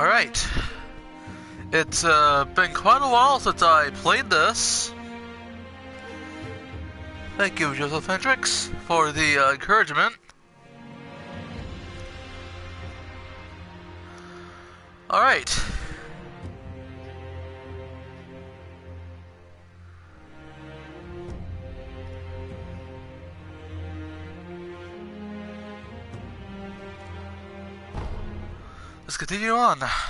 Alright. It's uh, been quite a while since I played this. Thank you, Joseph Hendricks, for the uh, encouragement. Alright. Let's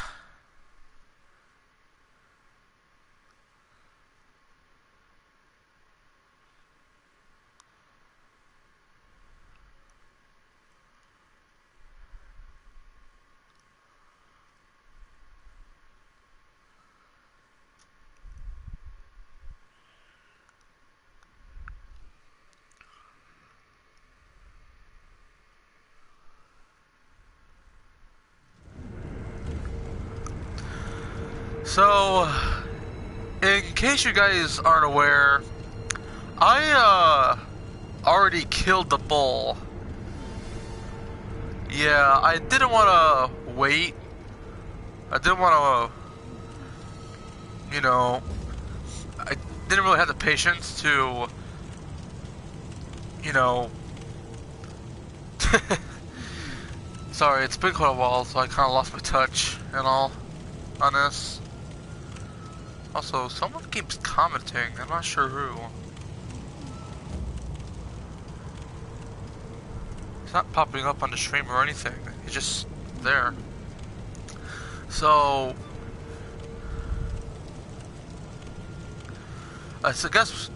So, in case you guys aren't aware, I uh, already killed the bull. Yeah, I didn't want to wait. I didn't want to, you know, I didn't really have the patience to, you know. Sorry, it's been quite a while, so I kind of lost my touch and all on this. Also, someone keeps commenting. I'm not sure who. He's not popping up on the stream or anything. He's just there. So... I guess...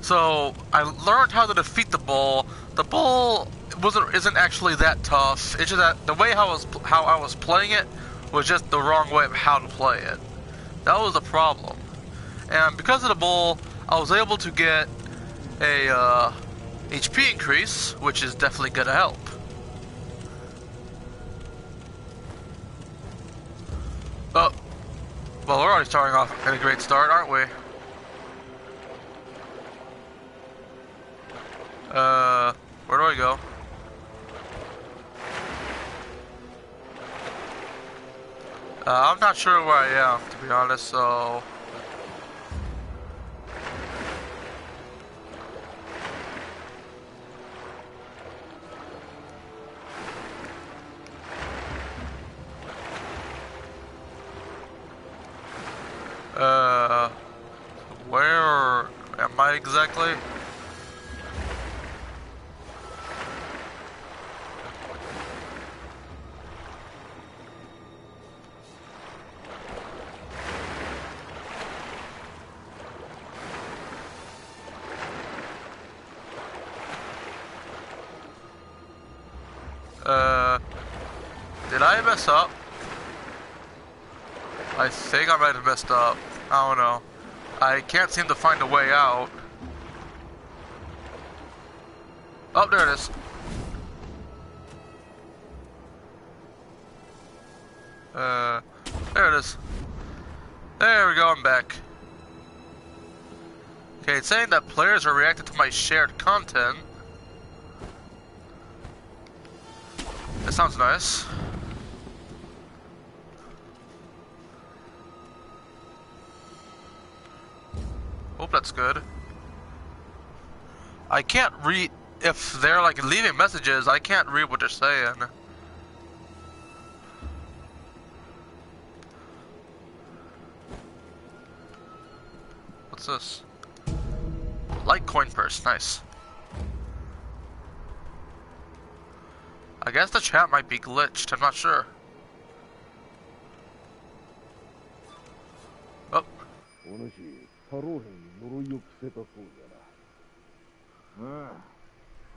So, I learned how to defeat the bull. The bull wasn't isn't actually that tough. It's just that the way how I was how I was playing it was just the wrong way of how to play it. That was the problem. And because of the bowl, I was able to get a uh, HP increase, which is definitely going to help. Oh, well, we're already starting off at a great start, aren't we? Uh, where do I go? Uh, I'm not sure where I am, to be honest, so... messed up. I don't know. I can't seem to find a way out. Oh, there it is. Uh, there it is. There we go, I'm back. Okay, it's saying that players are reacting to my shared content. That sounds nice. Good. I can't read if they're like leaving messages. I can't read what they're saying. What's this? Light Coin Purse, nice. I guess the chat might be glitched, I'm not sure. いを着せたそうじゃなああ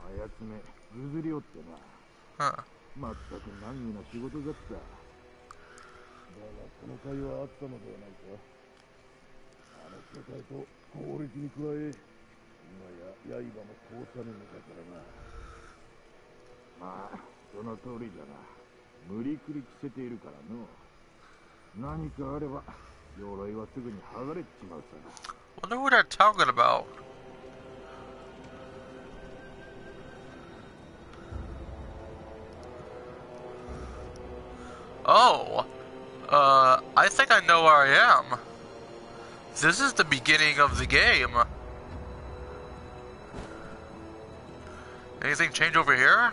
あやつめぐずりおってな。まったく難儀な仕事だった。だがこの会はあったのではないか。あの世界と法律に加え今や刃も通さぬのだからな。まあその通りじゃな。無理くり着せているからの。何かあれば鎧はすぐに剥がれちまうさ Wonder what they're talking about. Oh. Uh, I think I know where I am. This is the beginning of the game. Anything change over here?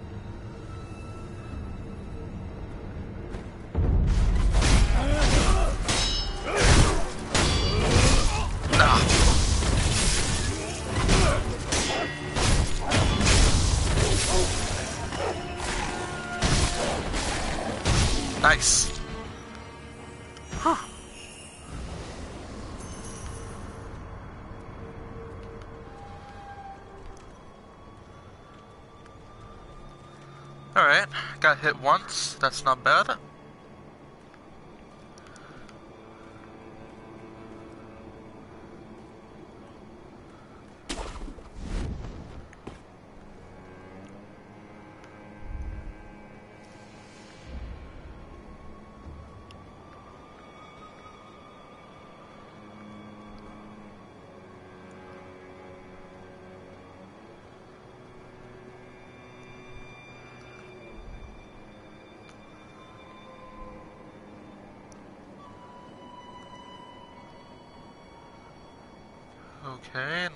that's not bad.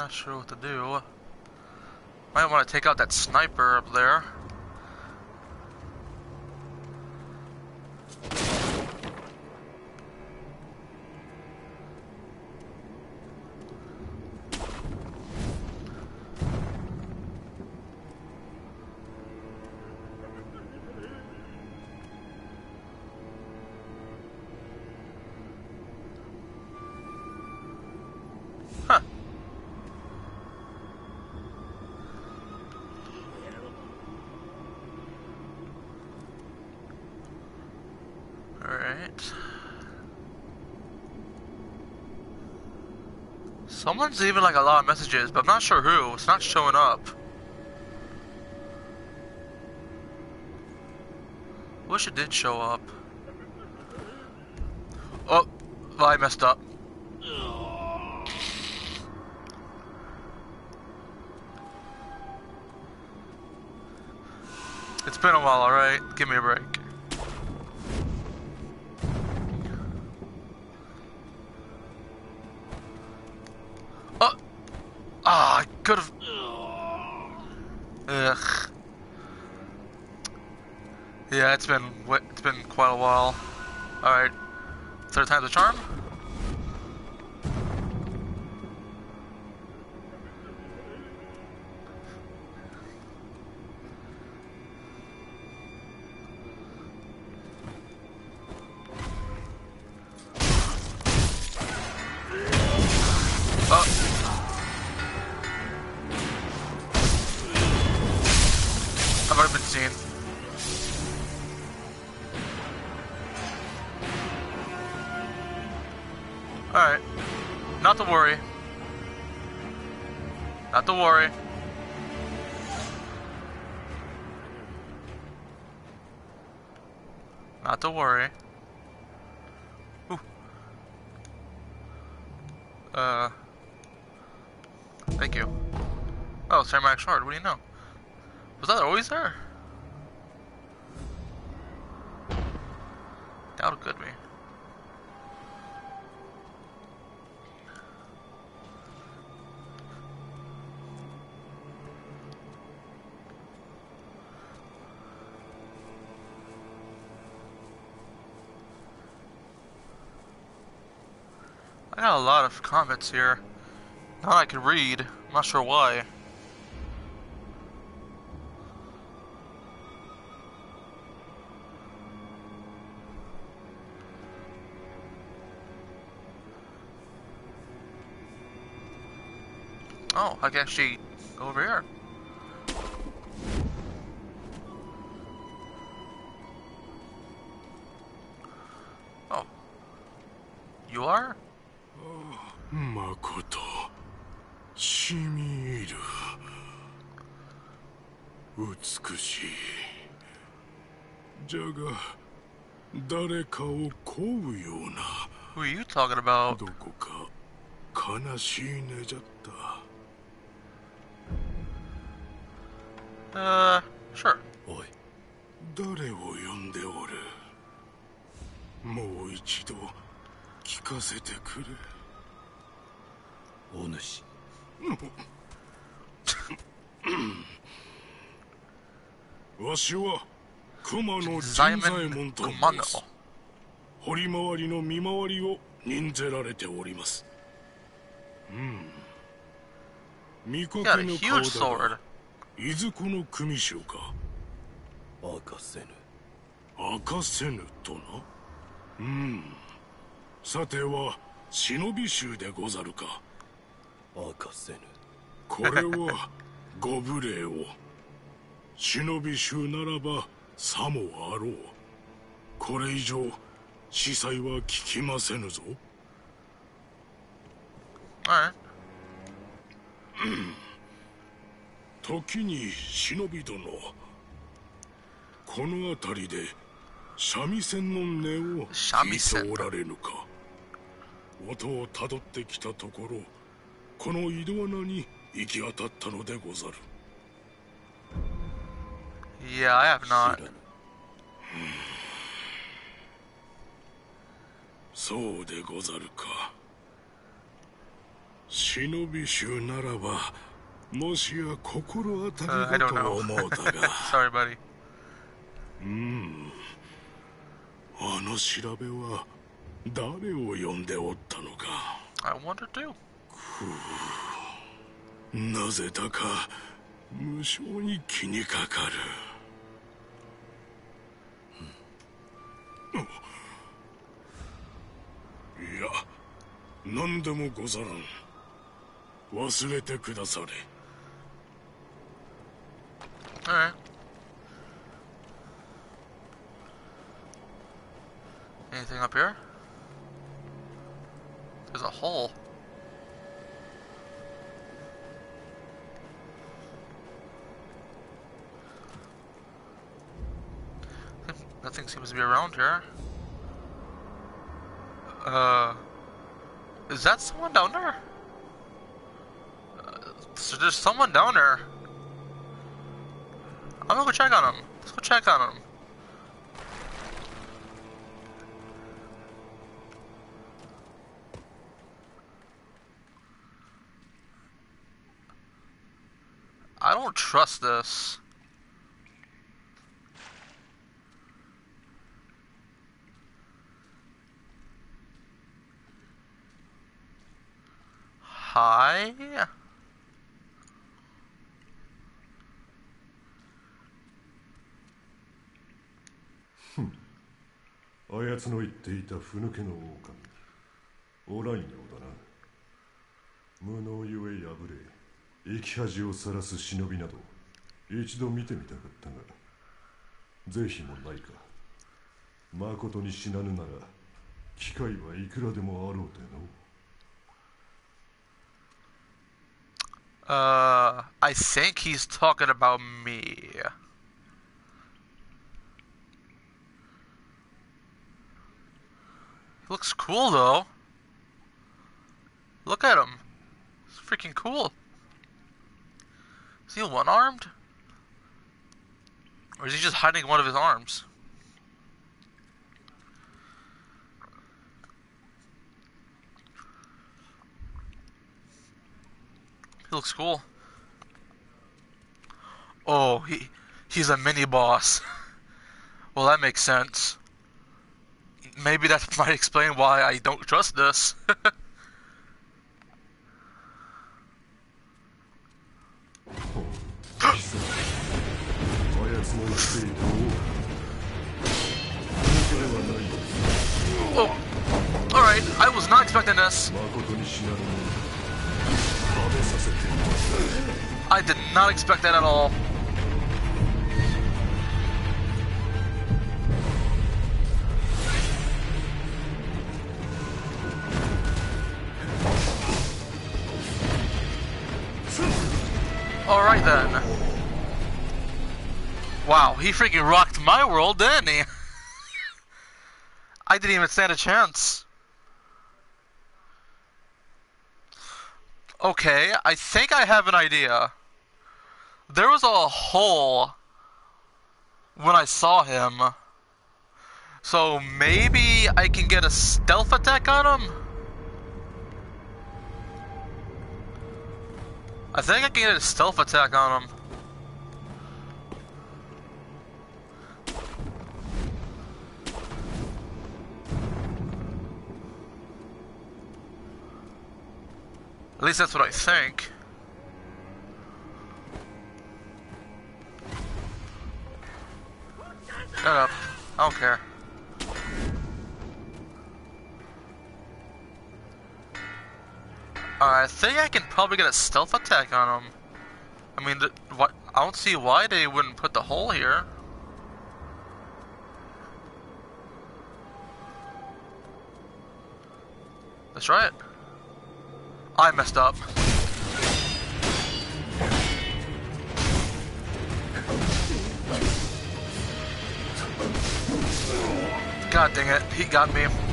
Not sure what to do. Might want to take out that sniper up there. Someone's leaving like a lot of messages, but I'm not sure who. It's not showing up. Wish it did show up. Oh, I messed up. It's been a while, alright? Give me a break. It's been it's been quite a while. Alright. Third time's a charm? Oh. I've already been seen. Alright. Not to worry. Not to worry. Not to worry. Ooh. Uh. Thank you. Oh, Samurai Shard, what do you know? Was that always there? I got a lot of comments here. None I can read. I'm not sure why. Oh, I can actually go over here. Oh. You are? まことしみ入る美しいじゃが誰かを乞うような Who are you talking about? どこか悲しいねじゃった Uh, sure. おい誰を呼んでおる？もう一度聞かせてくれお主。わしは熊野陣 Simon 左衛門と申.す。堀回りの見回りを任ぜられております。うん。見かけぬ顔.だがいずこの組衆か。明かせぬ。明かせぬとな。うん。さては忍び衆でござるか明かせぬ。これはご無礼を。忍び衆ならばさもあろう。これ以上司祭は聞きませぬぞ.時に忍び殿。この辺りで三味線の音を聞いておられぬか。音をたどってきたところこの井戸穴に行き当たったのでござる Yeah, I have 知 not. そうでござるか忍び衆ならばもしや心当た Uh, りかと.思うたが Sorry, buddy. あの調べは誰を呼んでおったのか I wonder too. なぜだか無性に気にかかる、いや何でもござらん。忘れてくだされ。ああ Thing up here? There's a hole. Nothing seems to be around here. Uh, is that someone down there? Uh, so there's someone down there. I'm gonna go check on him. Let's go check on him. I don't trust this. Hi? あやつの言っていたふぬけの狼。おらんようだな。無能ゆえ破れ生き恥をさらす忍びなど一度見てみたかったが是非もないか。まことに死なぬなら機会はいくらでもあろうての。Uh, I think he's talking about me. Looks cool though. Look at him. It's freaking cool. Is he one armed? Or is he just hiding one of his arms? looks cool. Oh, he he's a mini boss. well, that makes sense. Maybe that might explain why I don't trust this. oh, alright, I was not expecting this. I did not expect that at all. Alright then. Wow, he freaking rocked my world, didn't he? I didn't even stand a chance. Okay, I think I have an idea. There was a hole when I saw him. So maybe I can get a stealth attack on him? I think I can get a stealth attack on him. At least that's what I think. Shut up. I don't care. I think I can probably get a stealth attack on him. I mean, the, what? I don't see why they wouldn't put the hole here. Let's try it. I messed up. God dang it, he got me.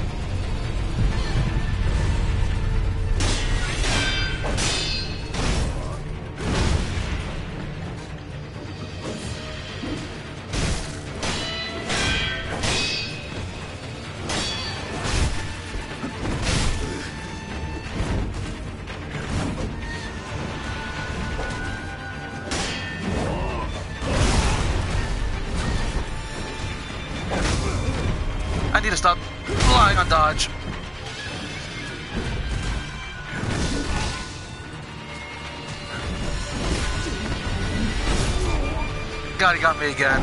Got me again.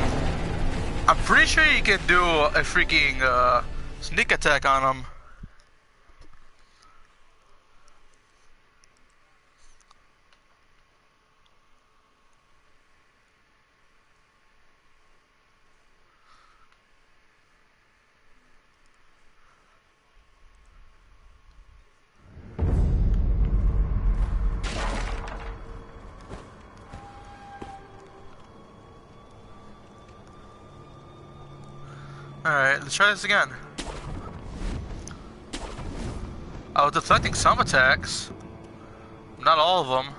I'm pretty sure you can do a freaking uh, sneak attack on him. Let's try this again. I was deflecting some attacks. Not all of them.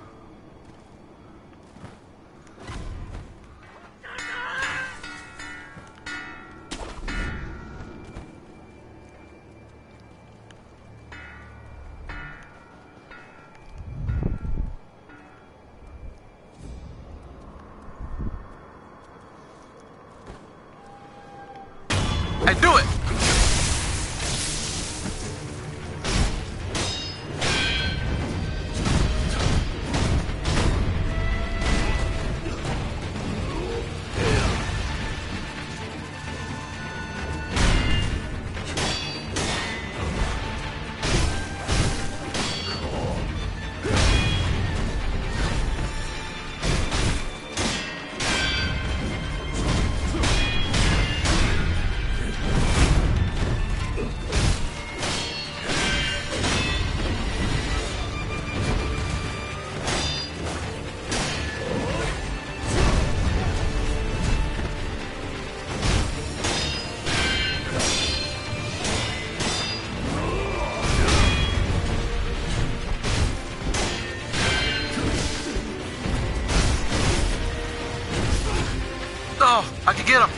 Oh, I can get him.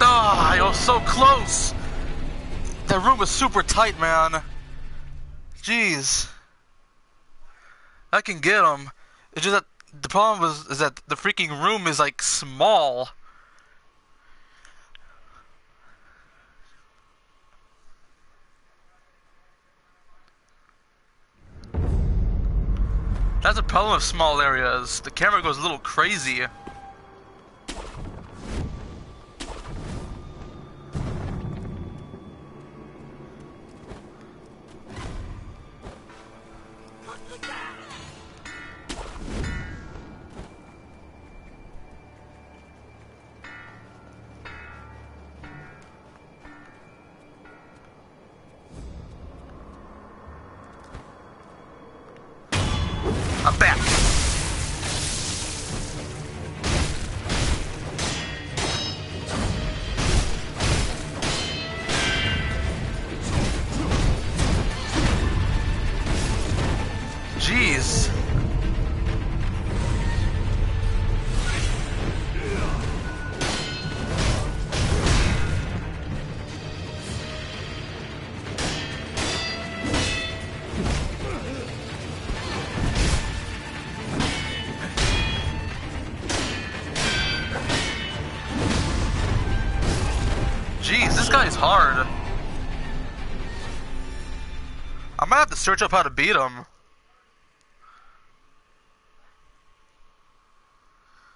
Ah, I was so close. That room is super tight, man. Jeez. I can get him. It's just that the problem was is that the freaking room is like small. That's a problem with small areas. The camera goes a little crazy. Search up how to beat him.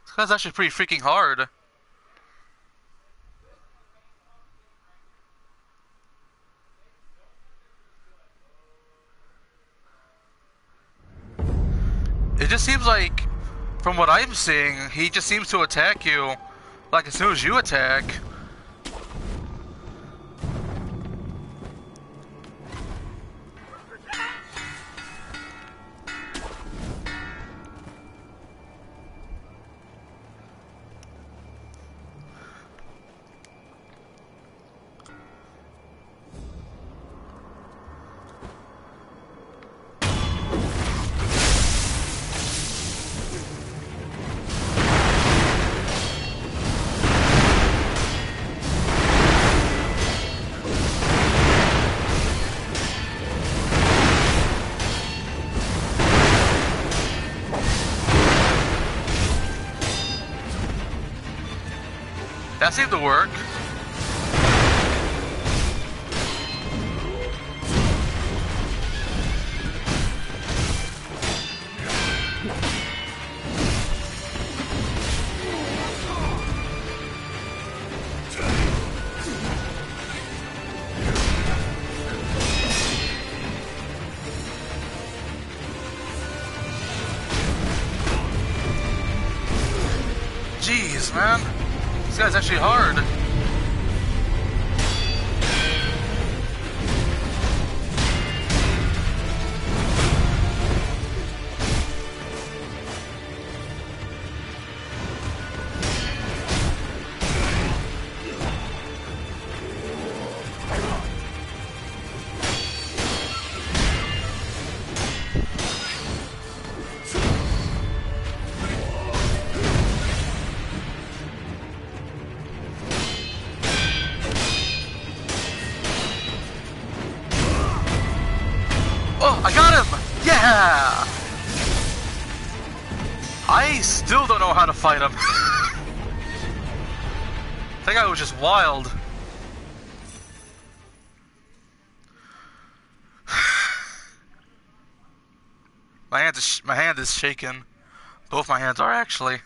This guy's actually pretty freaking hard. It just seems like, from what I'm seeing, he just seems to attack you, like as soon as you attack. That seemed to work. Jeez, man. This guy's actually hard. Fight him. that guy was just wild. my hand is my hand is shaking. Both my hands are actually.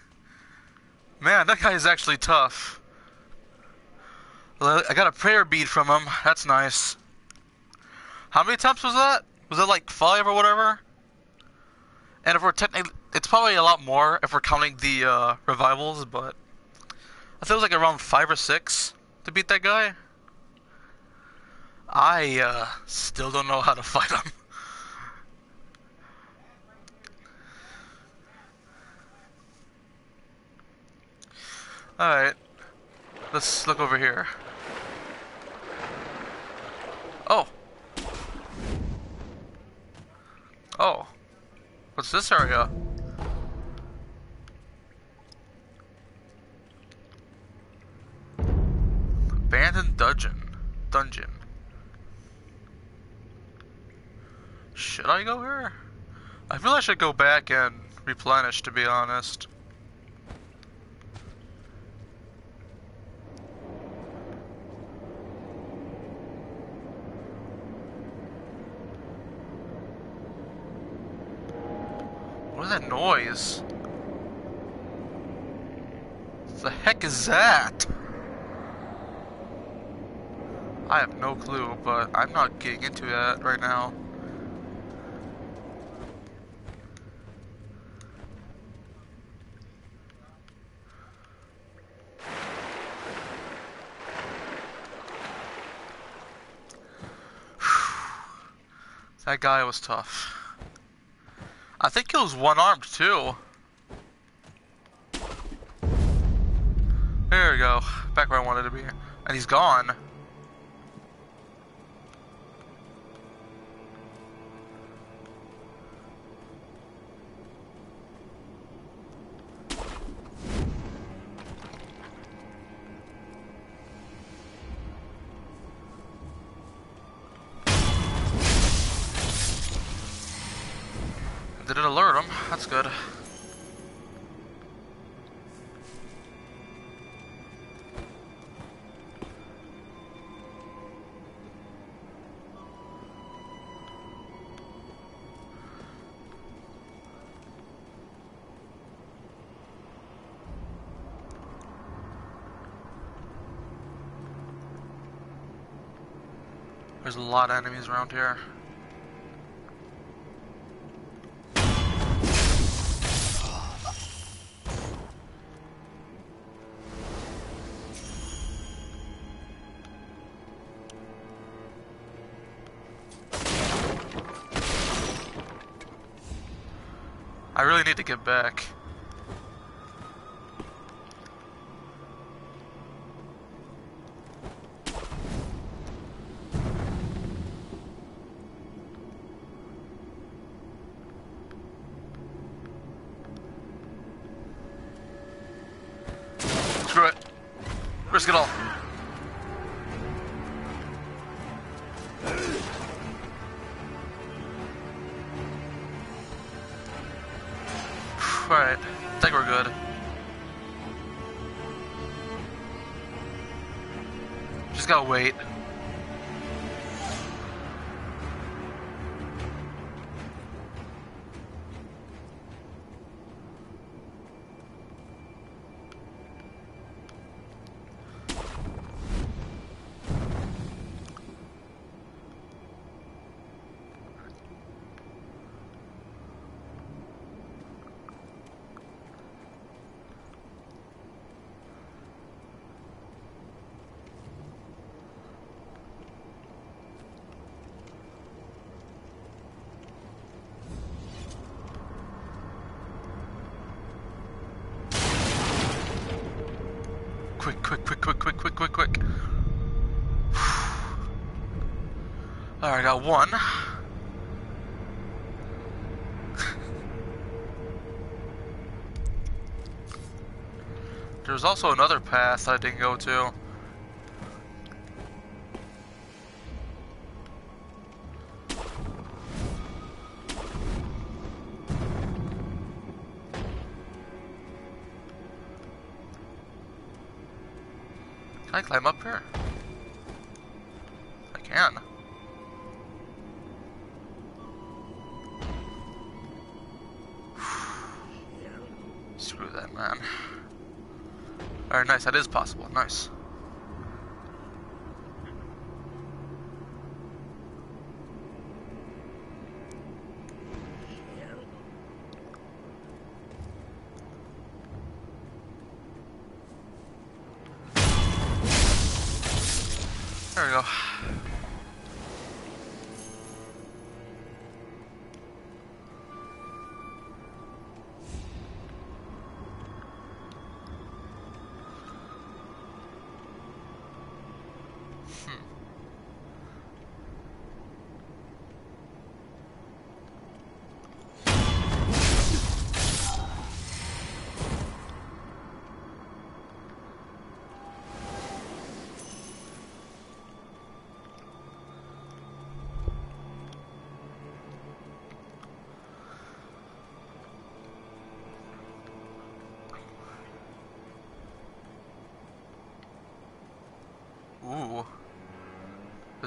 Man, that guy is actually tough. I got a prayer bead from him. That's nice. How many attempts was that? Was it like five or whatever? And if we're technically, it's probably a lot more if we're counting the uh, revivals, but I think it was like around five or six to beat that guy. I uh, still don't know how to fight him. Alright, let's look over here. Oh. Oh. What's this area? Abandoned dungeon. Dungeon. Should I go here? I feel I should go back and replenish, to be honest. What is that noise? What the heck is that? I have no clue, but I'm not getting into that right now. That guy was tough. I think he was one-armed too. There we go. Back where I wanted to be. And he's gone. Alert him? That's good. There's a lot of enemies around here. Get back. Got one. There's also another path I didn't go to. Can I climb up here? That is possible. Nice.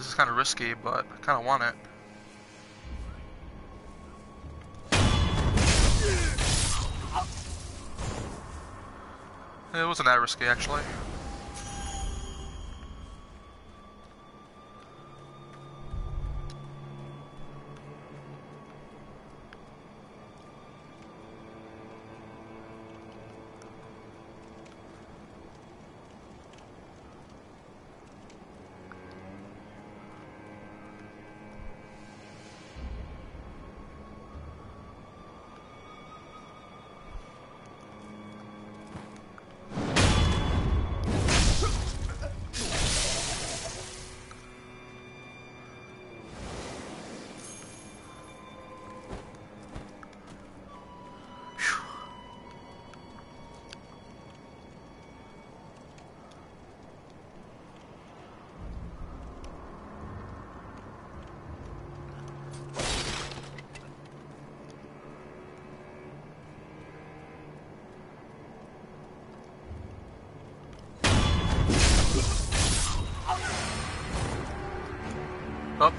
This is kind of risky, but I kind of want it. It wasn't that risky, actually.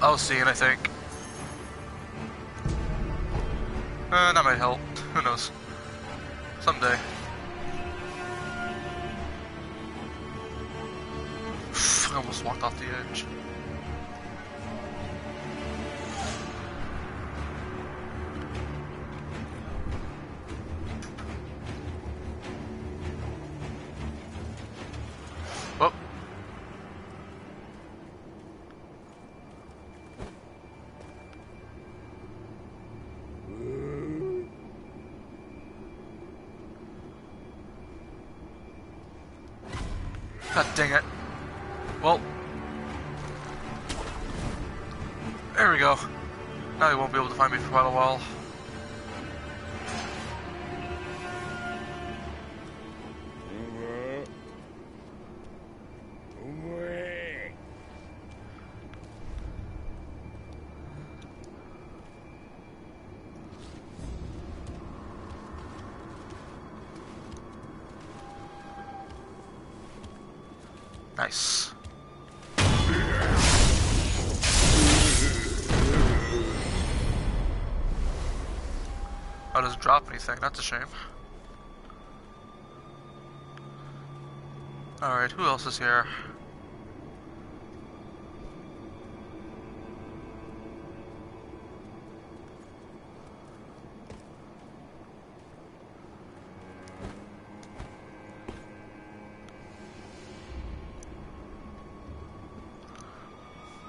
Oh, I was seeing, I think. Uh, that might help. Who knows? Someday. I almost walked off the edge. Anything. That's a shame. Alright, who else is here?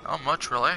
Not much, really.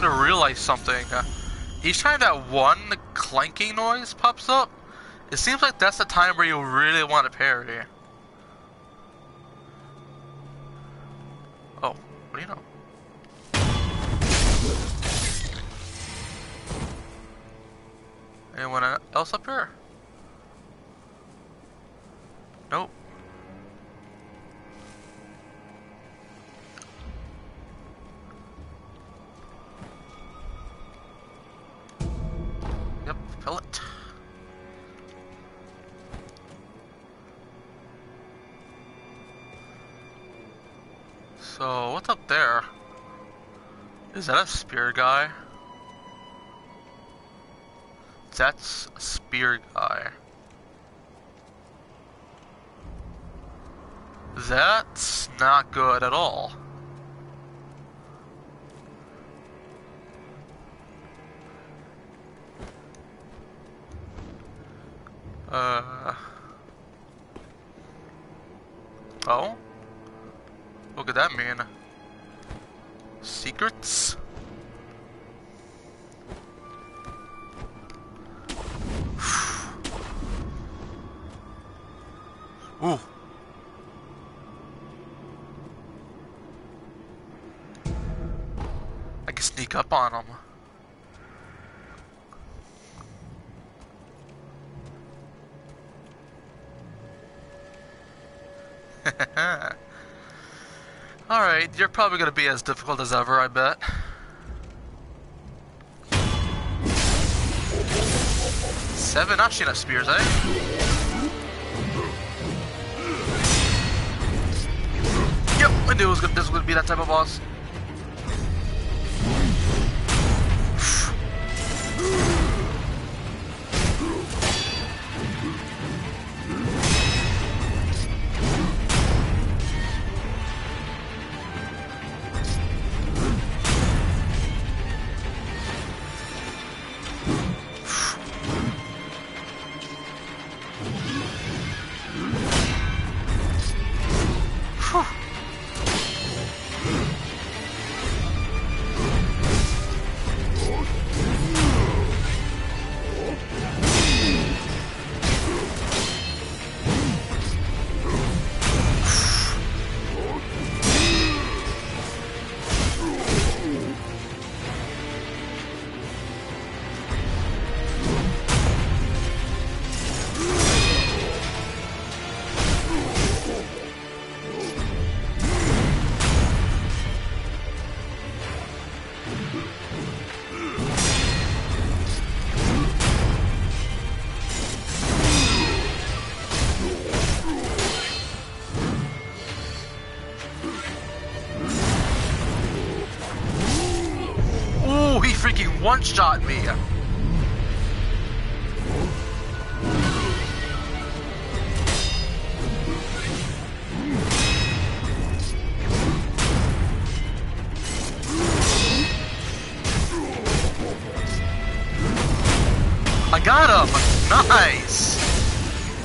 Starting to realize something. Uh, each time that one clanking noise pops up, it seems like that's the time where you really want to parry. Oh, what do you know? Anyone else up here? That a spear guy? That's a spear guy. That's not good at all. Uh. Probably gonna be as difficult as ever, I bet. Seven Ashina spears, eh? Yep, I knew it was this was gonna be that type of boss. One-shot me. I got him! Nice!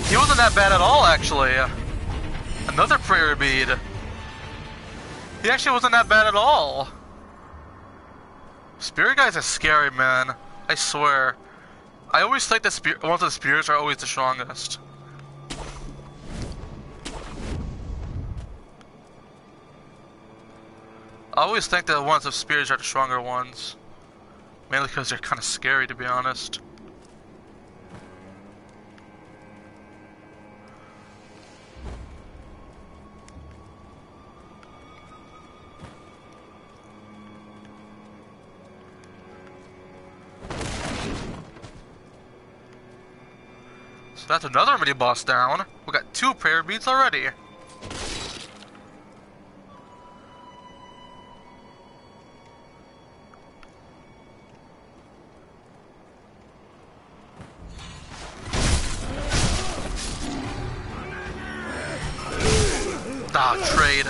He wasn't that bad at all, actually. Another prayer bead. He actually wasn't that bad at all. Spirit guys are scary, man. I swear. I always think that spirit, ones of the spirits are always the strongest. I always think the ones of spirits are the stronger ones. Mainly because they're kind of scary, to be honest. So that's another mini boss down. We got two prayer beads already. Ah, trade.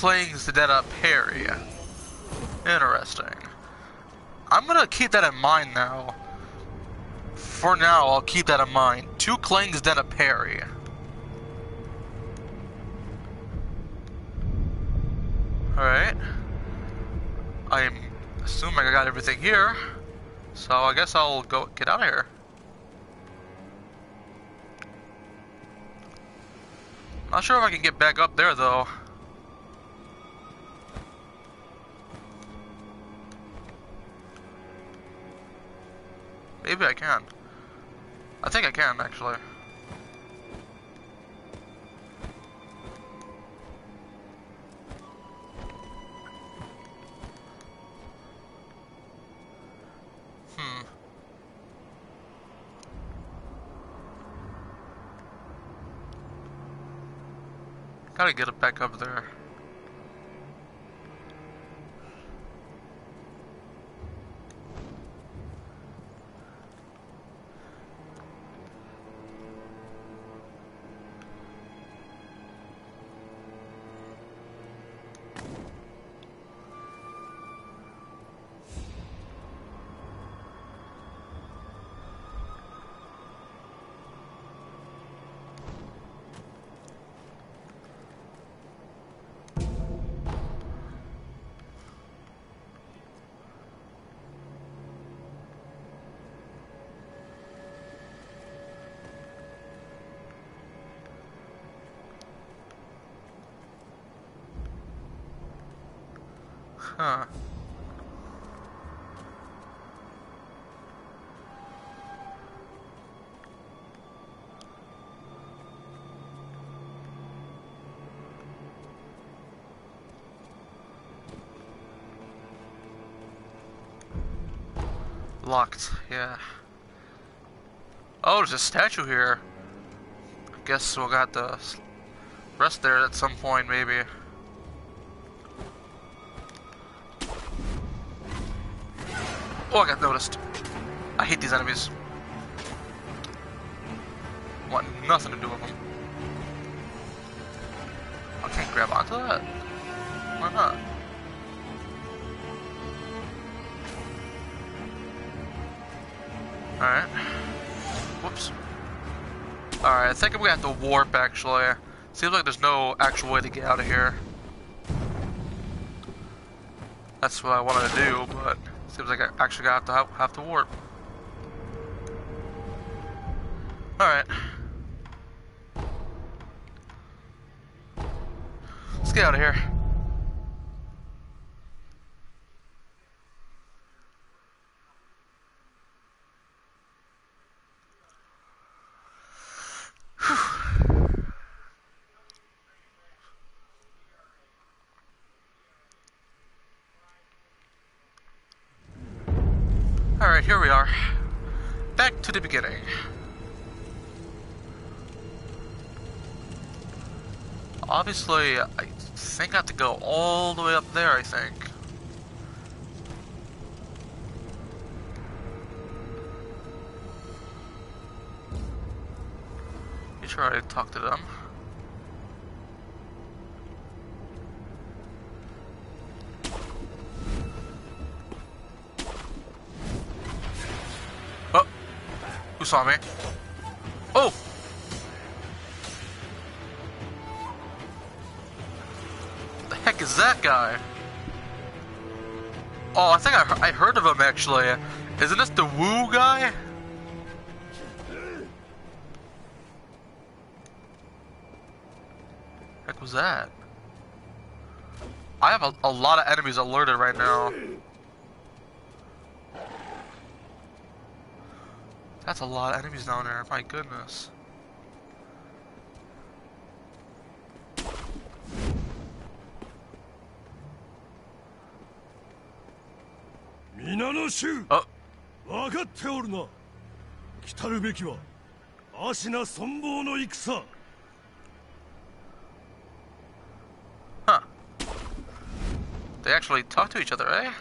To dead up parry. Interesting. I'm gonna keep that in mind now. For now, I'll keep that in mind. Two clangs, then a parry. Alright. I'm assuming I got everything here. So I guess I'll go get out of here. Not sure if I can get back up there though. Maybe I can. I think I can actually. Hmm. Gotta get it back up there. Huh. Locked, yeah. Oh, there's a statue here. I guess we'll got to rest there at some point, maybe. Oh, I got noticed. I hate these enemies. Want nothing to do with them. I can't grab onto that. Why not? Alright. Whoops. Alright, I think I'm gonna have to warp actually. Seems like there's no actual way to get out of here. That's what I wanted to do, but like I actually got to have, have to warp. Alright. Let's get out of here. Obviously, I think I have to go all the way up there, I think. You try to talk to them. Oh! Who saw me? Guy? Oh, I think I, I heard of him actually. Isn't this the Woo guy? Heck was that? I have a, a lot of enemies alerted right now. That's a lot of enemies down there, my goodness.「皆の they actually talk to each other, eh?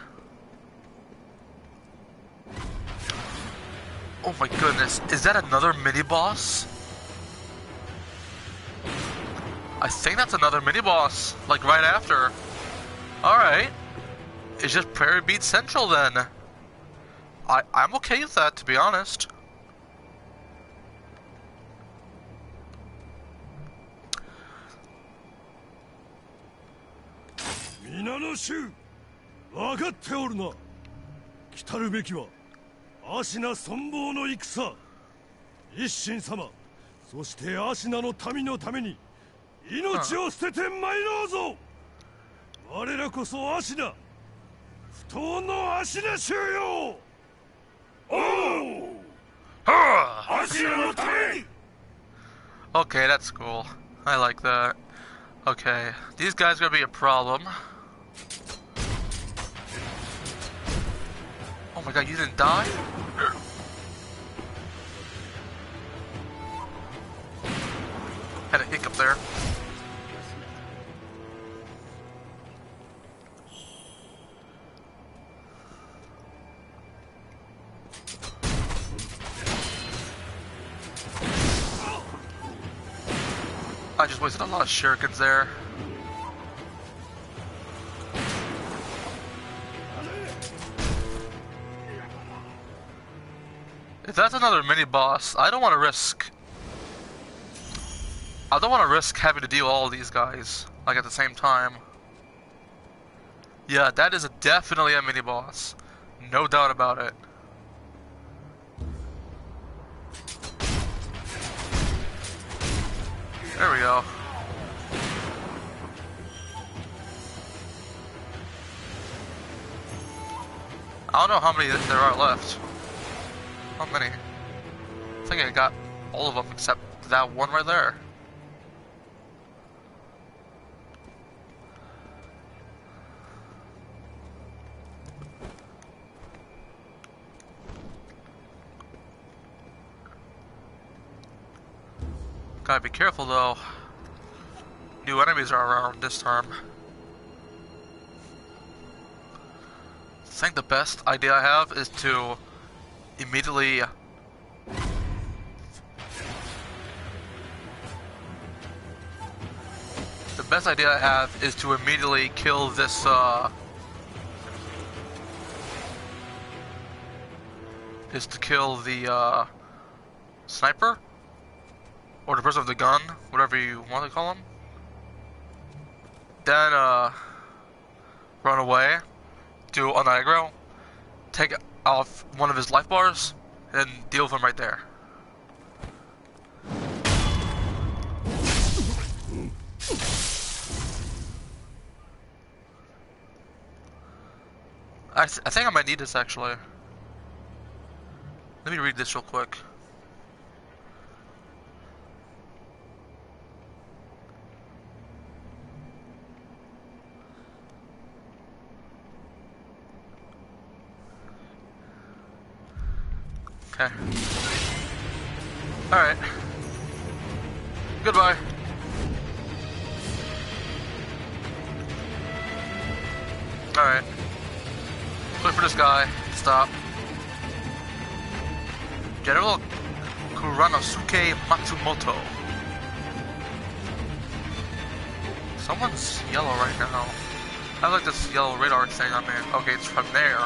Oh my goodness, is that another mini boss? I think that's another mini boss, like right after. Alright. It's just Prayer Bead Central then. I, I'm okay with that, to be honest.「皆の衆分かっておるな来るべきは芦名存亡の戦一心様そして芦名の民のために命を捨てて参ろうぞ我らこそ芦名不当の芦名衆よ Oh! Okay, that's cool. I like that. Okay, these guys are gonna be a problem. Oh my god, you didn't die? Had a hiccup there. I just wasted a lot of shurikens there. If that's another mini boss, I don't want to risk. I don't want to risk having to deal all these guys like at the same time. Yeah, that is definitely a mini boss, no doubt about it. There we go. I don't know how many there are left. How many? I think I got all of them except that one right there. Gotta be careful though. New enemies are around this time. I think the best idea I have is to immediately The best idea I have is to immediately kill this uh is to kill the uh sniper or the person with the gun, whatever you want to call him. Then uh run away do an aggro, take off one of his life bars, and deal with him right there. I, th I think I might need this actually. Let me read this real quick. Okay. Alright. Goodbye. Alright. Wait for this guy. Stop. General Kuranosuke Matsumoto. Someone's yellow right now. I like this yellow radar thing on there. Okay, it's from there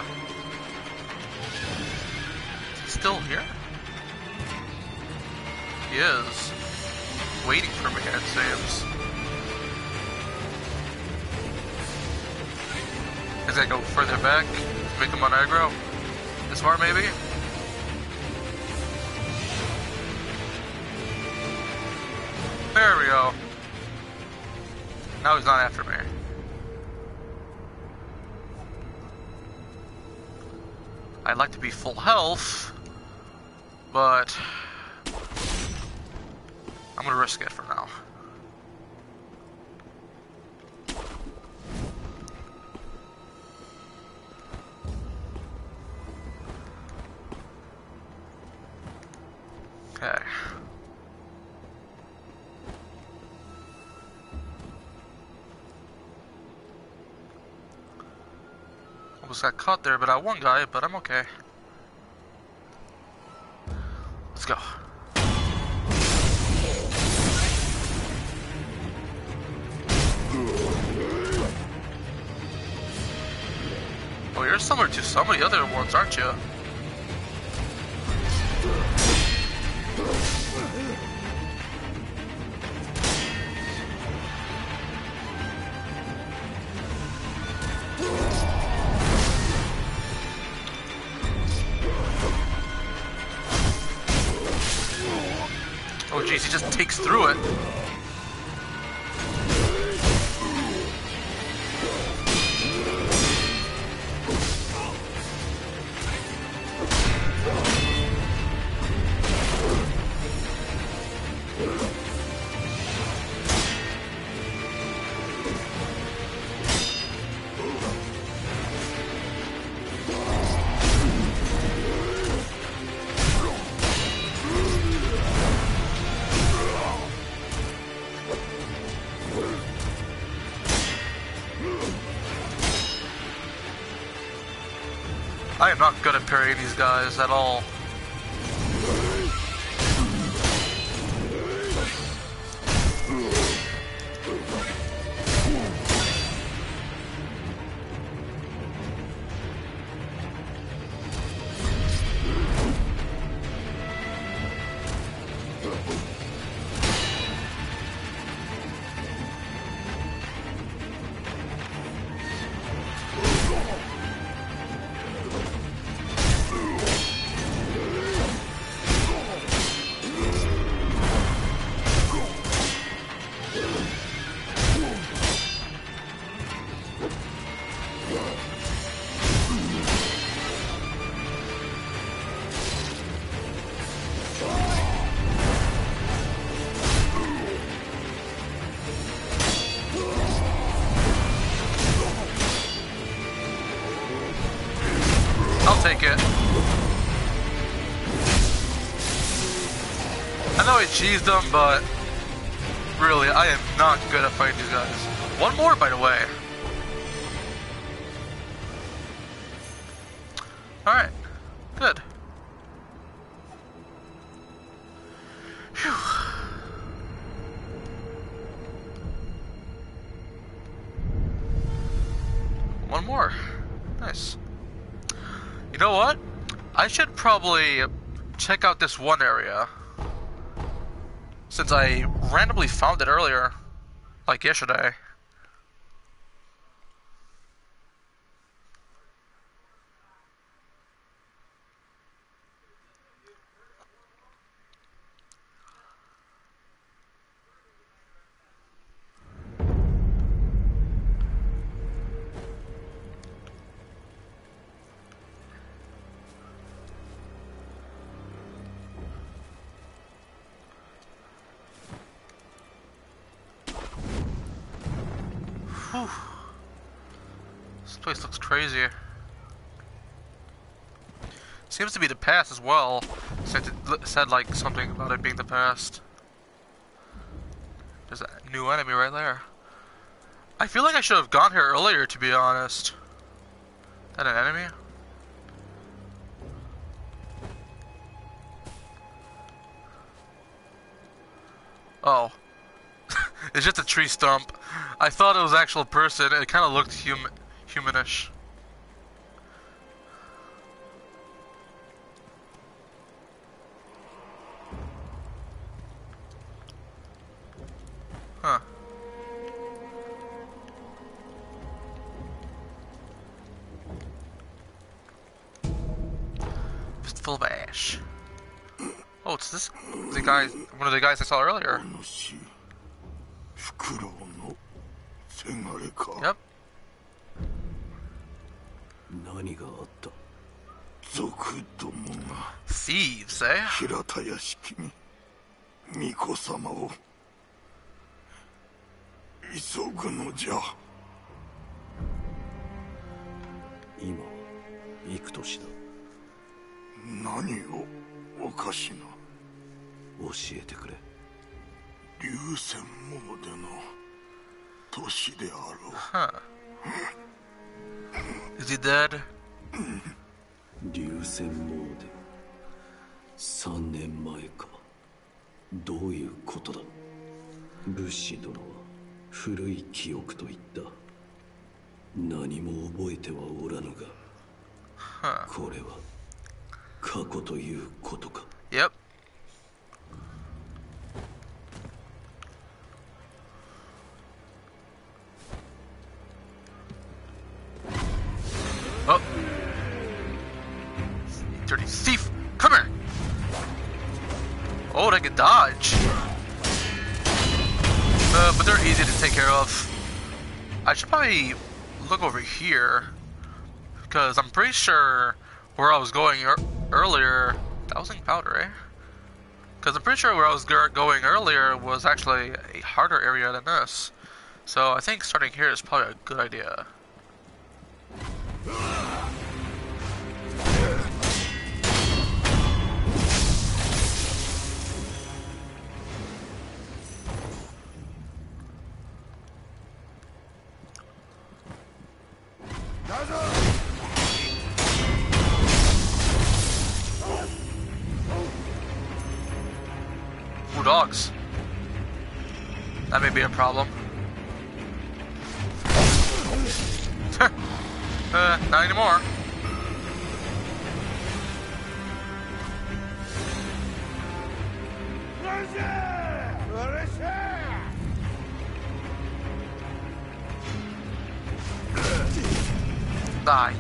still here? He is. Waiting for me, it seems. Is I go further back? Make him on aggro? This far, maybe? There we go. Now he's not after me. I'd like to be full health, but I'm gonna risk it for now. Okay. Almost got caught there, but I one guy, but I'm okay. The other ones, aren't you? Oh jeez, he just takes through it. These guys at all. Cheesed them, but really, I am not good at fighting these guys. One more, by the way. Alright, good. One more. Nice. You know what? I should probably check out this one area. Since I randomly found it earlier. Like yesterday. Seems to be the past as well. Said, said like something about it being the past. There's a new enemy right there. I feel like I should have gone here earlier, to be honest. That an enemy? Oh. it's just a tree stump. I thought it was actual person. It kind of looked human, humanish. Ash. Oh, it's this the guy, one of the guys I saw earlier. Yep. 何があった族どもが Thieves, eh? 平田屋敷に巫女様を急ぐのじゃ今幾年だ何をおかしな？教えてくれ。流泉モーデの年であろう。Huh. Is he dead? 流泉モーデ3年前か。どういうことだ？ルシ殿は古い記憶と言った。何も覚えてはおらぬが Huh. これは 過去ということか Yep. Oh. Dirty thief! Come here! Oh, they can dodge. Uh, but they're easy to take care of. I should probably look over here. Because I'm pretty sure where I was going ear earlier, dowsing powder, eh? Because I'm pretty sure where I was going earlier was actually a harder area than this. So I think starting here is probably a good idea. That may be a problem. uh, not anymore. Die.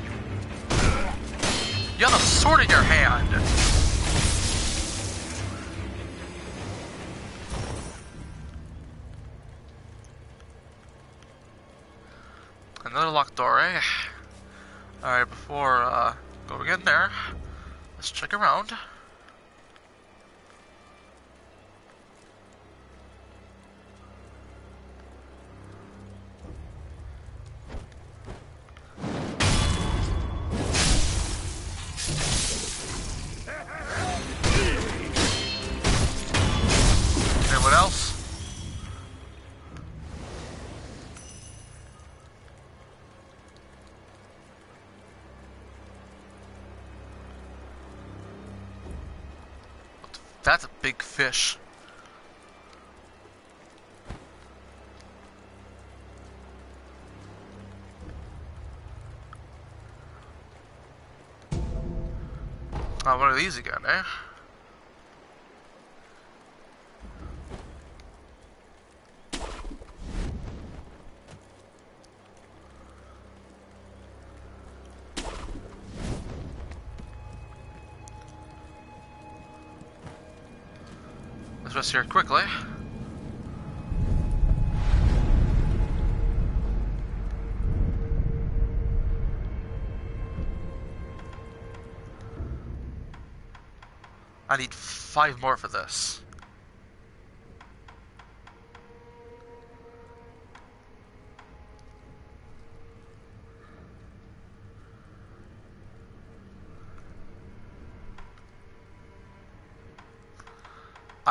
You have a sword in your hand. Let's check around. That's a big fish. Oh, one of these again, eh? Here quickly. I need five more for this.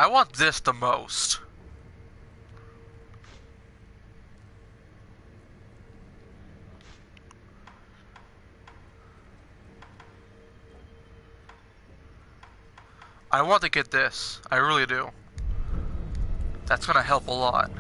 I want this the most. I want to get this. I really do. That's gonna help a lot.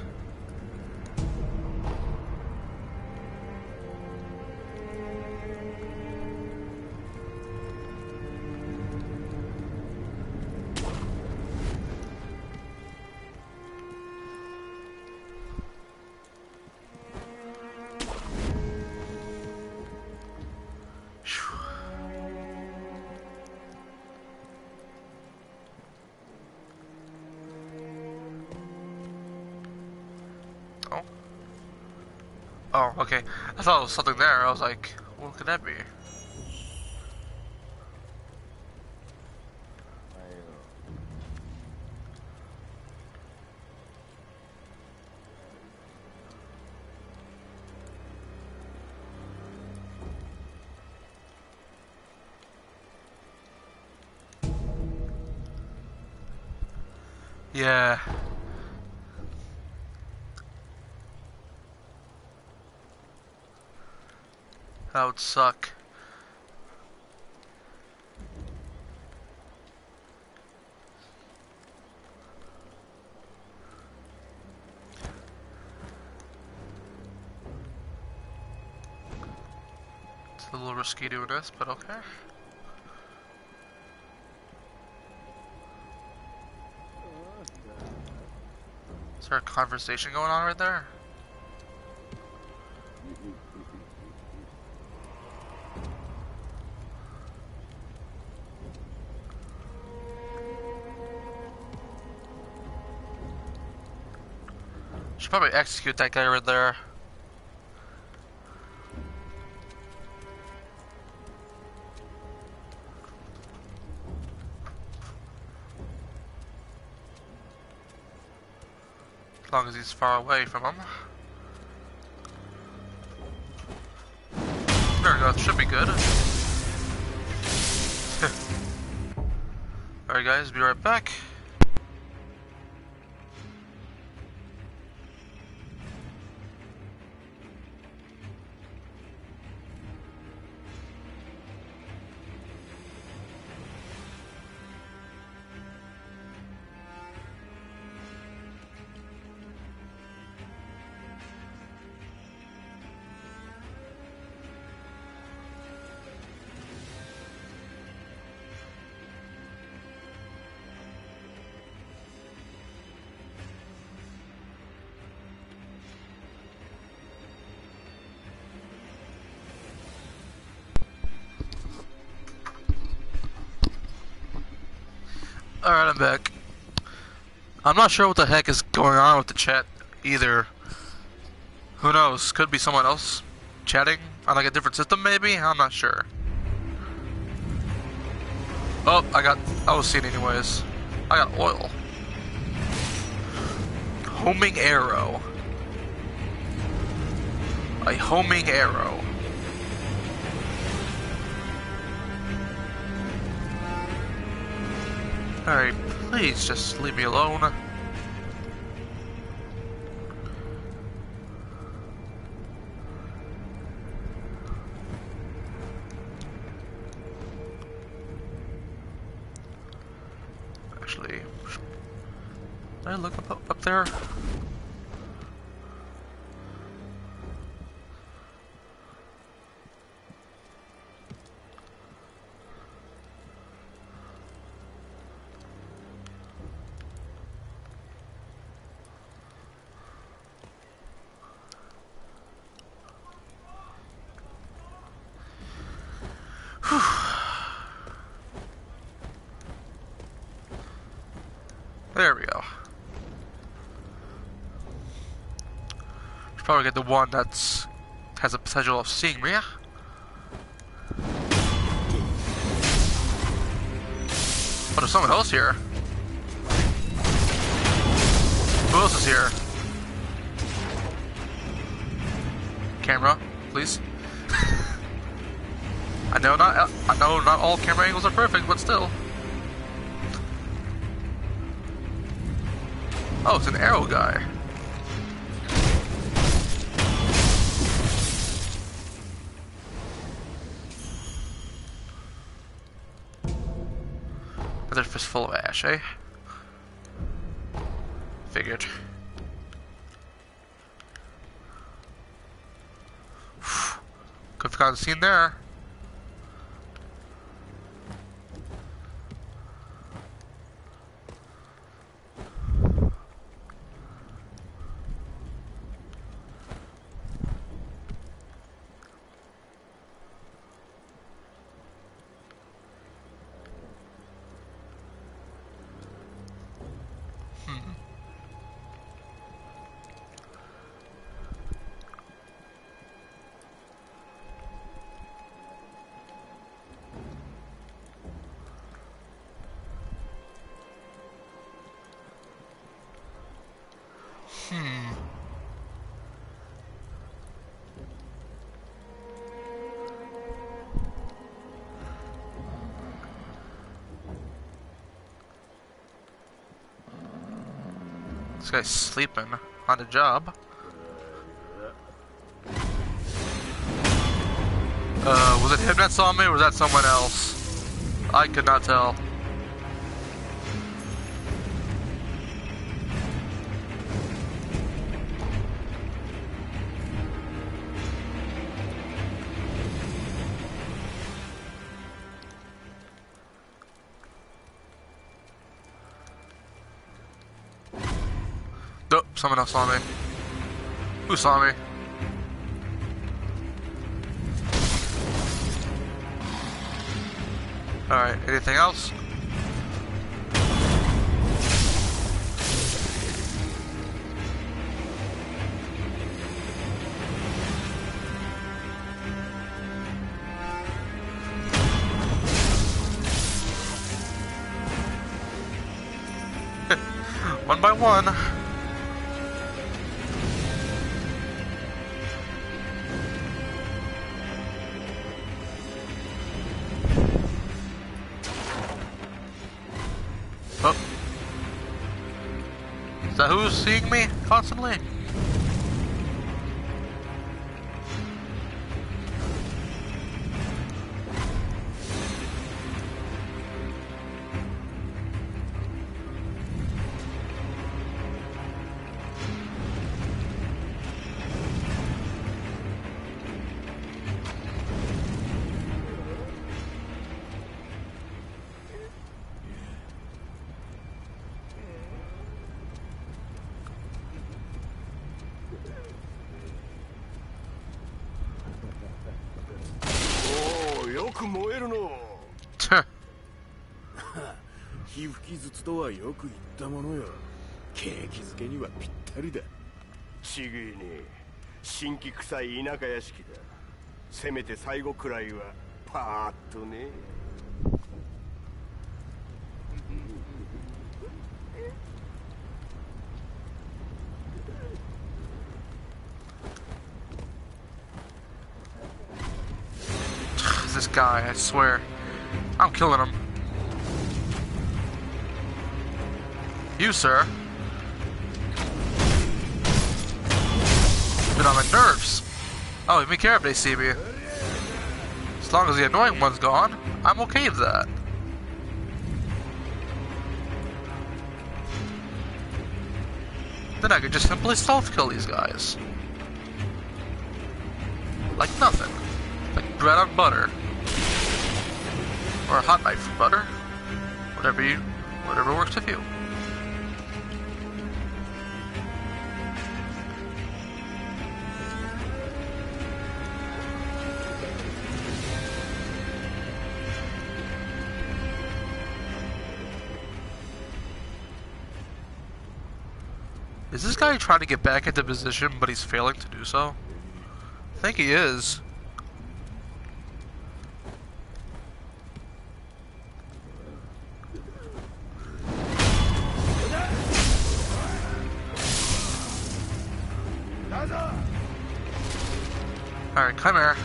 Oh, okay. I thought it was something there. I was like, what could that be? Would suck. It's a little risky doing this, but okay. Is there a conversation going on right there? Probably execute that guy right there. As long as he's far away from him. There we go, should be good. Alright guys, be right back. Alright, I'm back. I'm not sure what the heck is going on with the chat either. Who knows? Could be someone else chatting on like a different system maybe? I'm not sure. Oh, I got I was seeing anyways. I got oil. Homing arrow. A homing arrow. Alright, please just leave me alone. Actually, I look up, up? There we go. Should probably get the one that has a potential of seeing me. Oh, there's someone else here. Who else is here? Camera, please. I know not I know not all camera angles are perfect, but still. Oh, it's an arrow guy. Fistful of ash, eh? Figured. Could have gotten seen there. Guy's sleeping on the job. Uh, was it him that saw me or was that someone else? I could not tell. Saw me. Who saw me? Alright, anything else? one by one. Who's seeing me constantly? 吹き筒とはよく言ったものよ景気づけにはぴったりだちげえね新規臭い田舎屋敷だせめて最後くらいはパーッとね this guy, I swear. I'm killing him. You, sir. Been on my nerves. Oh, let me care if they see me. As long as the annoying one's gone, I'm okay with that. then I could just simply stealth kill these guys. Like nothing. Like bread on butter. Or a hot knife for butter. Whatever you whatever works with you. Is this guy trying to get back into position, but he's failing to do so? I think he is. Alright, come here.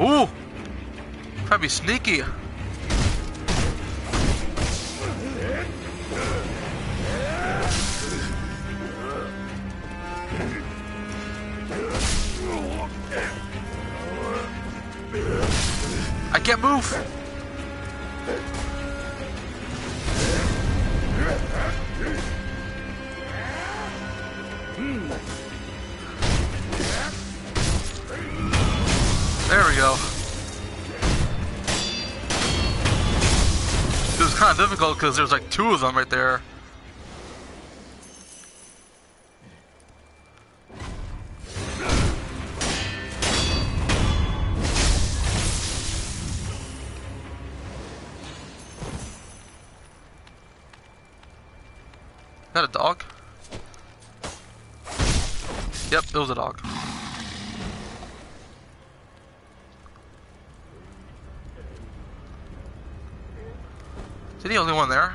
Ooh! Try to be sneaky. Because there's like two of them right there. Is that a dog? Yep, it was a dog. Is he the only one there?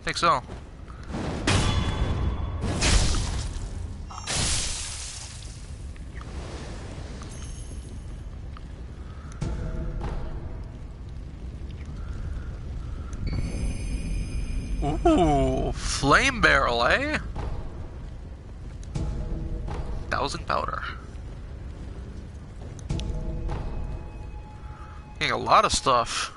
I think so. Ooh, flame barrel, eh? Thousand powder. A lot of stuff.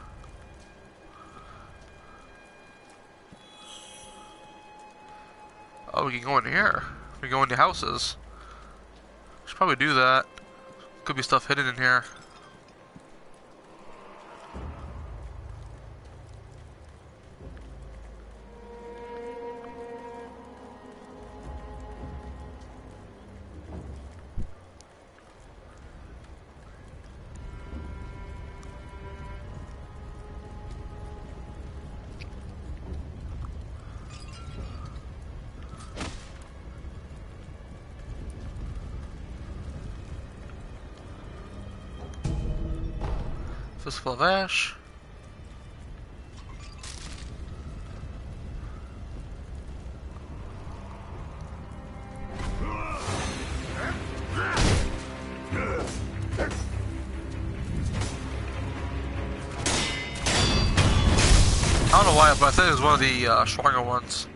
Oh, we can go in here. We can go into houses. Should probably do that. Could be stuff hidden in here. Ash. I don't know why, but I think it was one of the uh, stronger ones.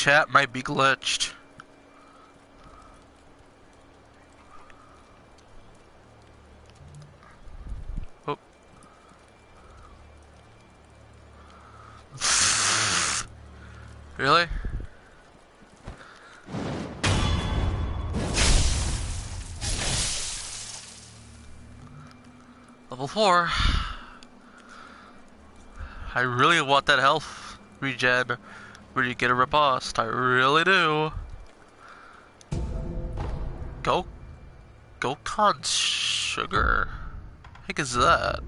chat might be glitched. Oh. Really? Level 4. I really want that health regen where you get a riposte. I really do. Go. Gokan's sugar. Heck is that?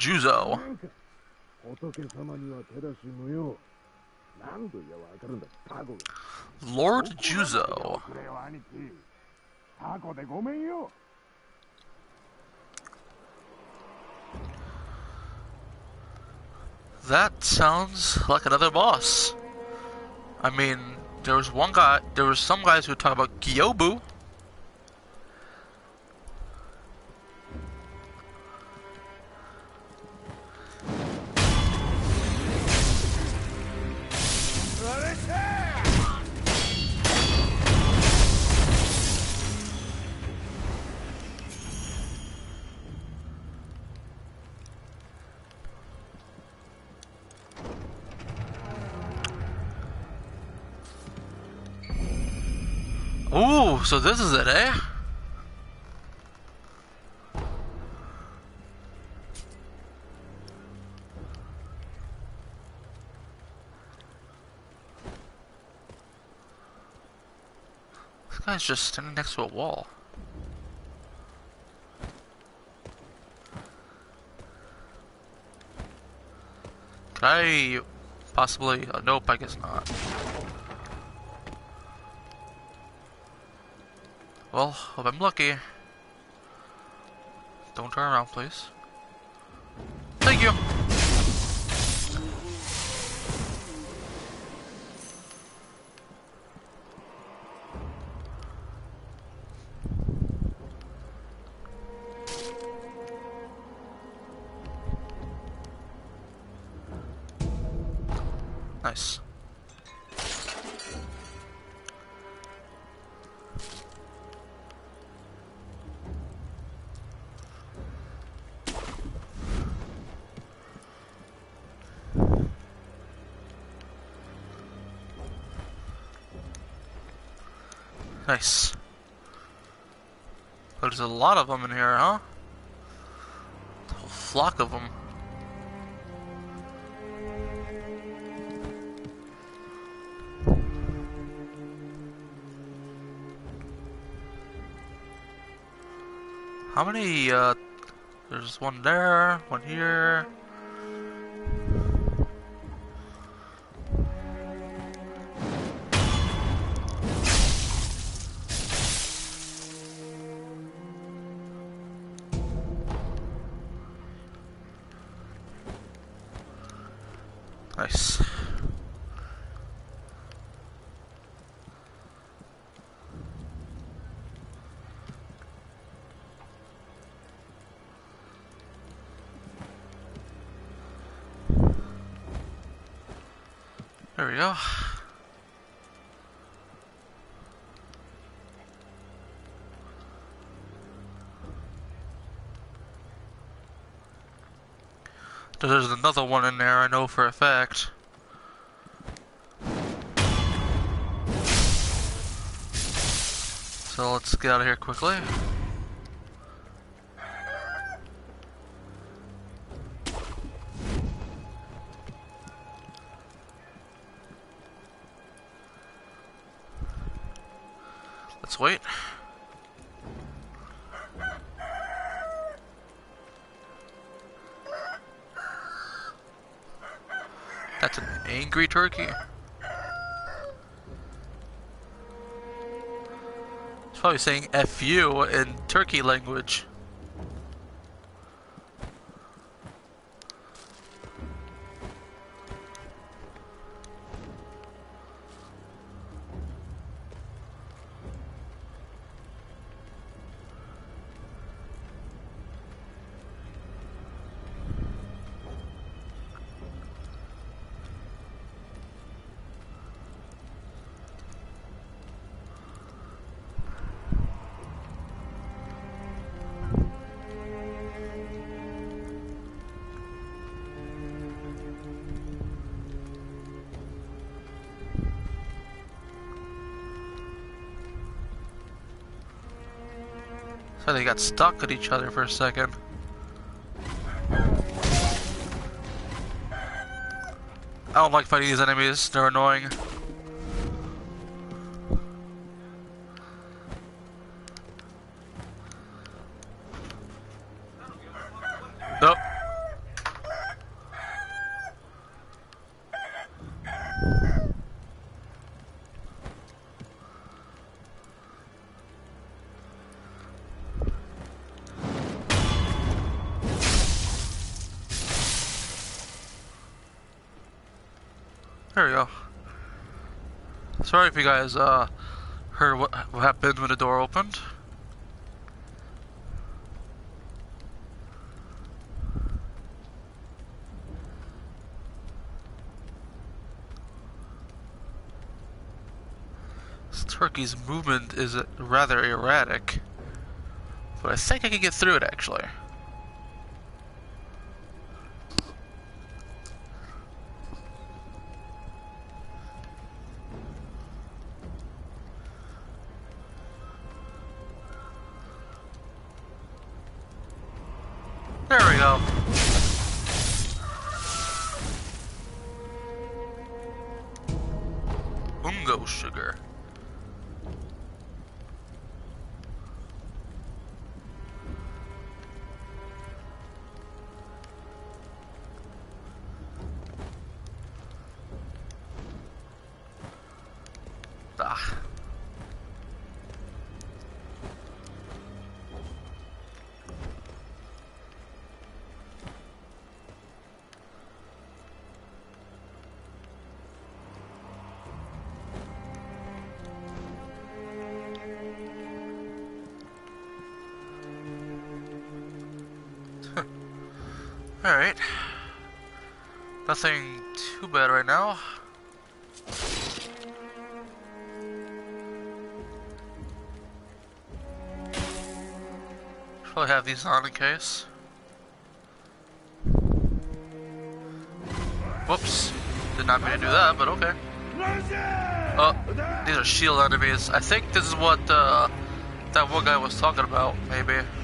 Juzo. Lord Juzo. That sounds like another boss. I mean, there was one guy, there was some guys who talk about Gyoubu, so this is it, eh? This guy's just standing next to a wall. Can I possibly? Uh, nope, I guess not. Well, if I'm lucky. Don't turn around, please. Thank you. Flock of them. How many, uh, there's one there, one here. There's another one in there, I know for a fact. So let's get out of here quickly. Saying F you in turkey language. They got stuck at each other for a second. I don't like fighting these enemies, they're annoying. If you guys uh, heard what, what happened when the door opened. This turkey's movement is rather erratic, but I think I can get through it actually. These on in case. Whoops. Did not mean to do that, but okay. Oh, these are shield enemies. I think this is what uh, that one guy was talking about, maybe. Maybe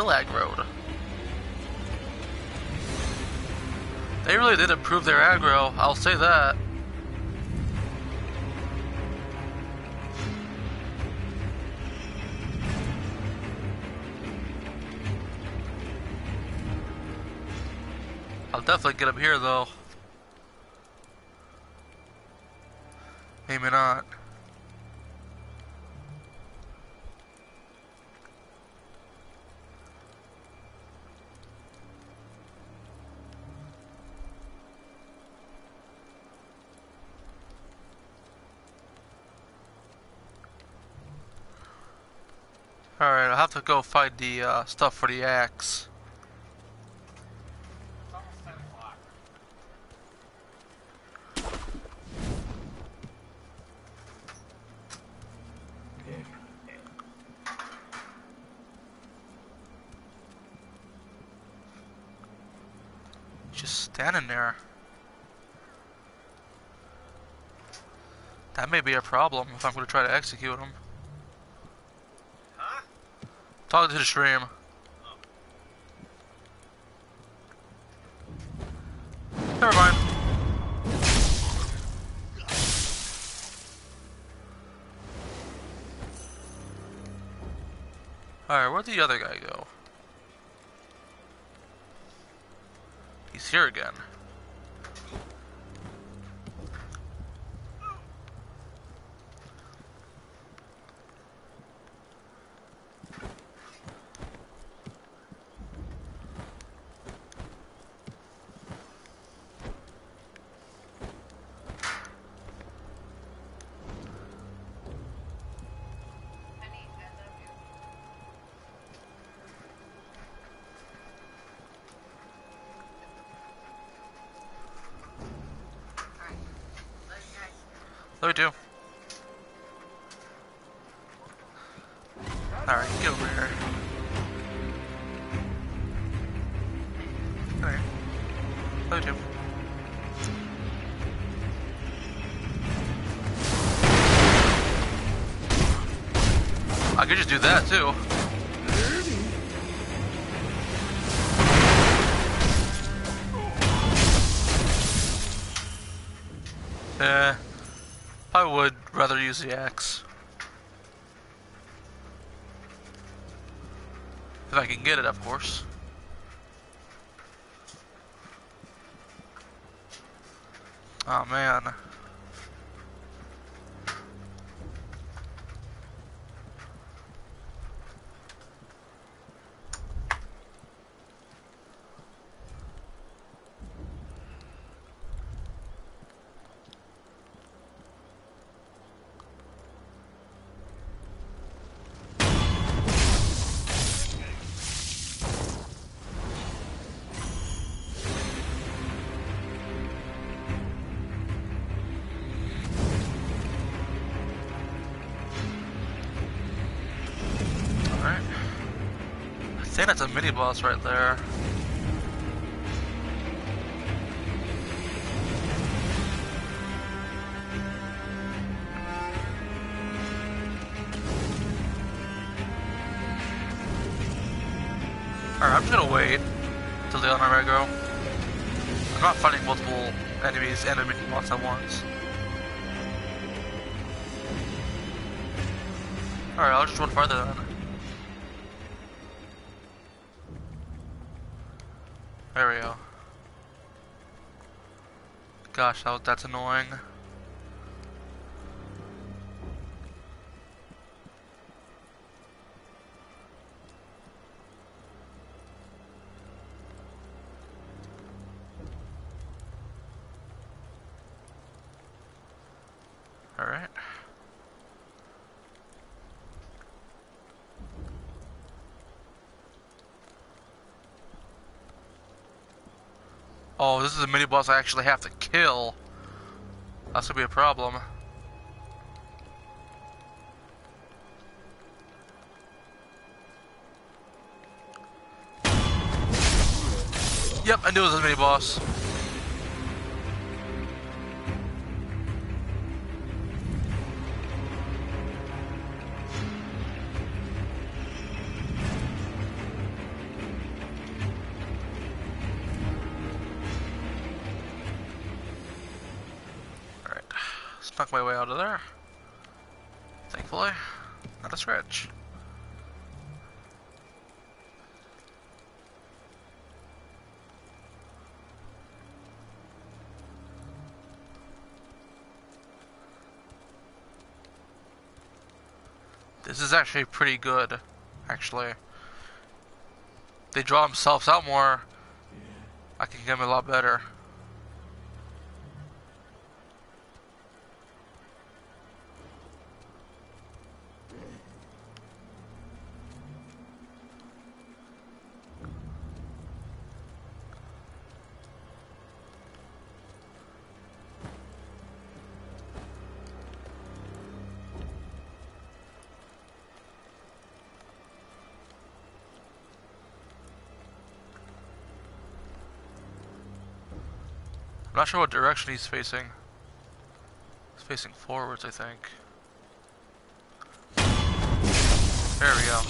still aggroed. They really did improve their aggro, I'll say that. I'll definitely get him here though. to go find the uh, stuff for the axe. Just standing there. That may be a problem if I'm going to try to execute him. Talk to the stream. Never mind. Alright, where'd the other guy go? He's here again. Could just do that too. Yeah. I would rather use the axe. If I can get it, of course. Oh man. Boss right there. Alright, I'm just gonna wait till the other go. I'm not fighting multiple enemies and a mini boss at once. Alright, I'll just run farther then. Was- that's annoying. Oh, this is a mini boss I actually have to kill. That's gonna be a problem. Yep, I knew it was a mini boss. Is actually pretty good, actually. They draw themselves out more. I can get them a lot better. Not sure what direction he's facing. He's facing forwards, I think. There we go.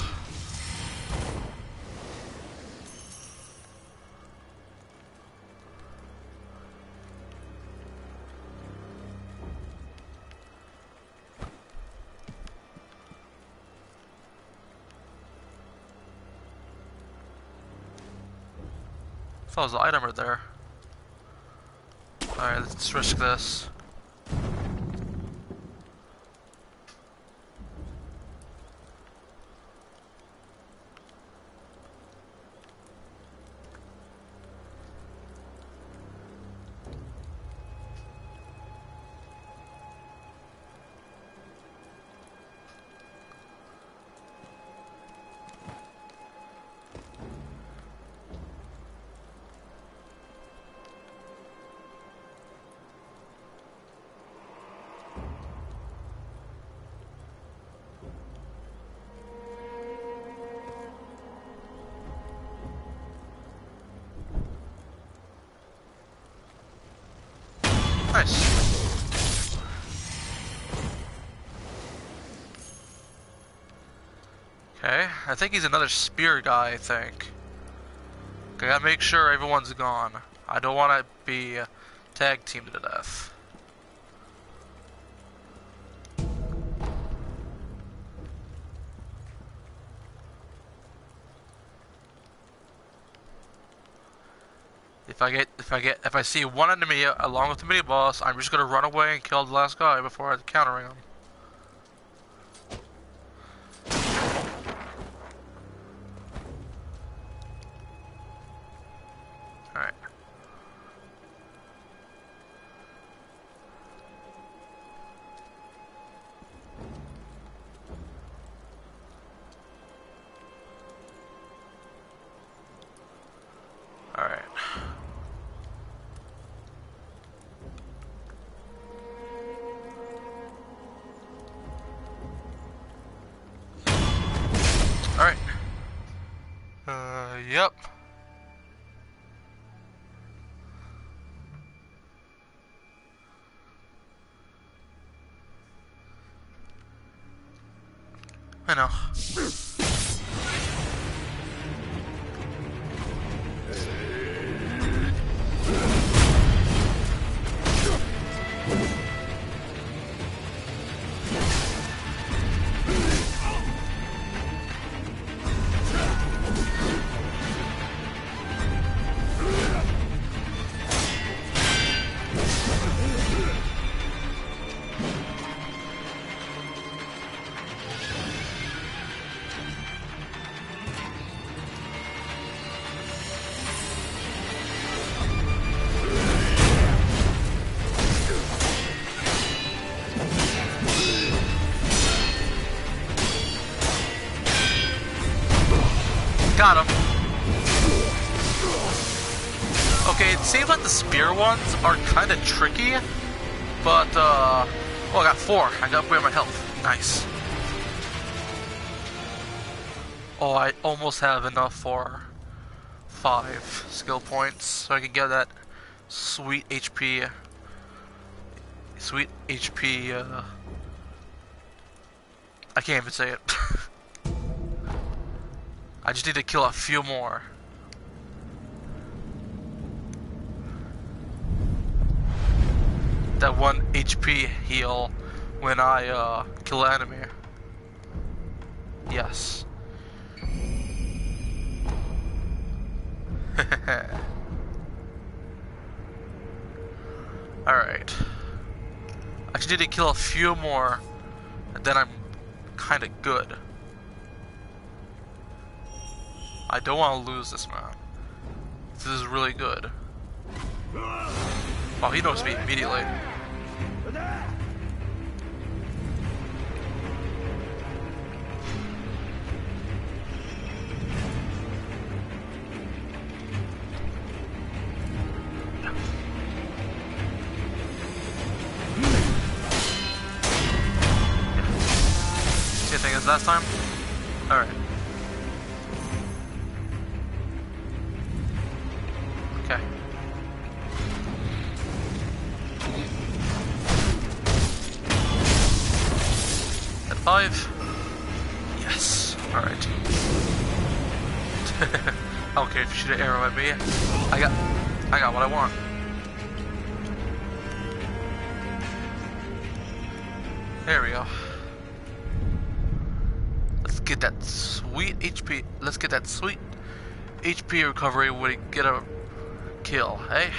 Thought was the item right there. Alright, let's risk this. I think he's another spear guy, I think. I gotta make sure everyone's gone. I don't want to be tag teamed to death. If I get, if I get, if I see one enemy along with the mini boss, I'm just gonna run away and kill the last guy before I countering him. I Got him. Okay, it seems like the spear ones are kind of tricky, but, uh... Oh, I got four. I got upgrade my health. Nice. Oh, I almost have enough for five skill points, so I can get that sweet HP... Sweet HP, uh... I can't even say it. I just need to kill a few more. That one HP heal when I uh, kill an enemy. Yes. Alright. I just need to kill a few more, and then I'm kinda good. I don't want to lose this man. This is really good. Oh, he knows me immediately. Last time? Alright. Alright. Yes. Alright. okay, if you shoot an arrow at me. I got I got what I want. There we go. Let's get that sweet HP. Let's get that sweet HP recovery when we get a kill, hey?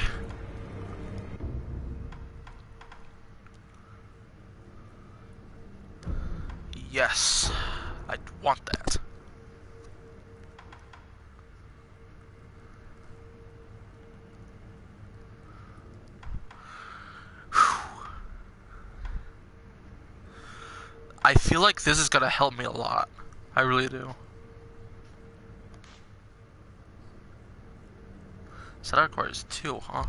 Yes, I want that. I feel like this is gonna help me a lot. I really do. So that requires two, huh?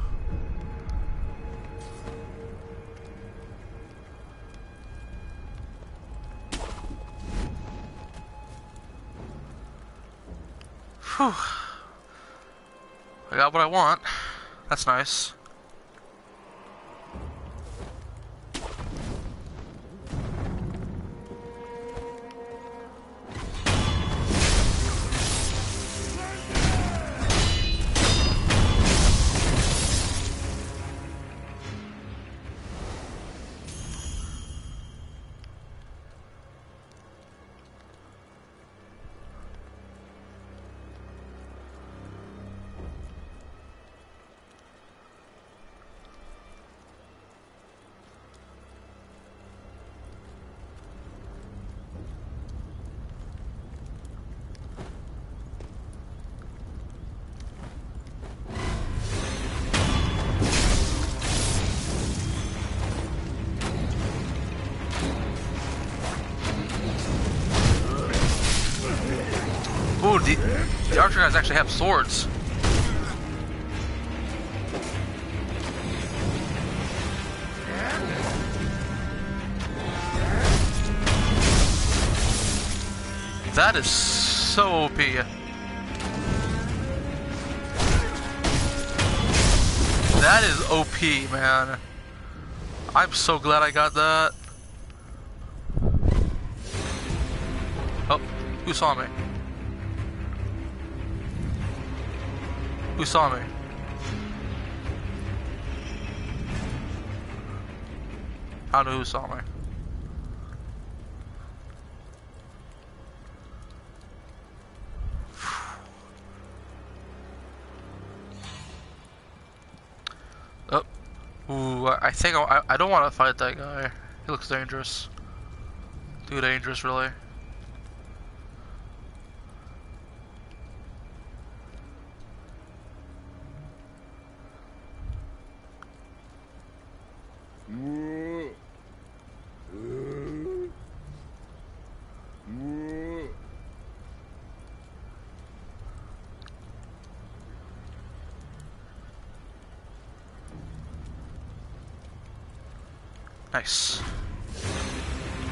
Whew. I got what I want. That's nice. Actually have swords. That is so OP. That is OP, man. I'm so glad I got that. Oh, who saw me? Who saw me? I know who saw me. Oh, ooh, I think I, I don't want to fight that guy. He looks dangerous. Too dangerous, really.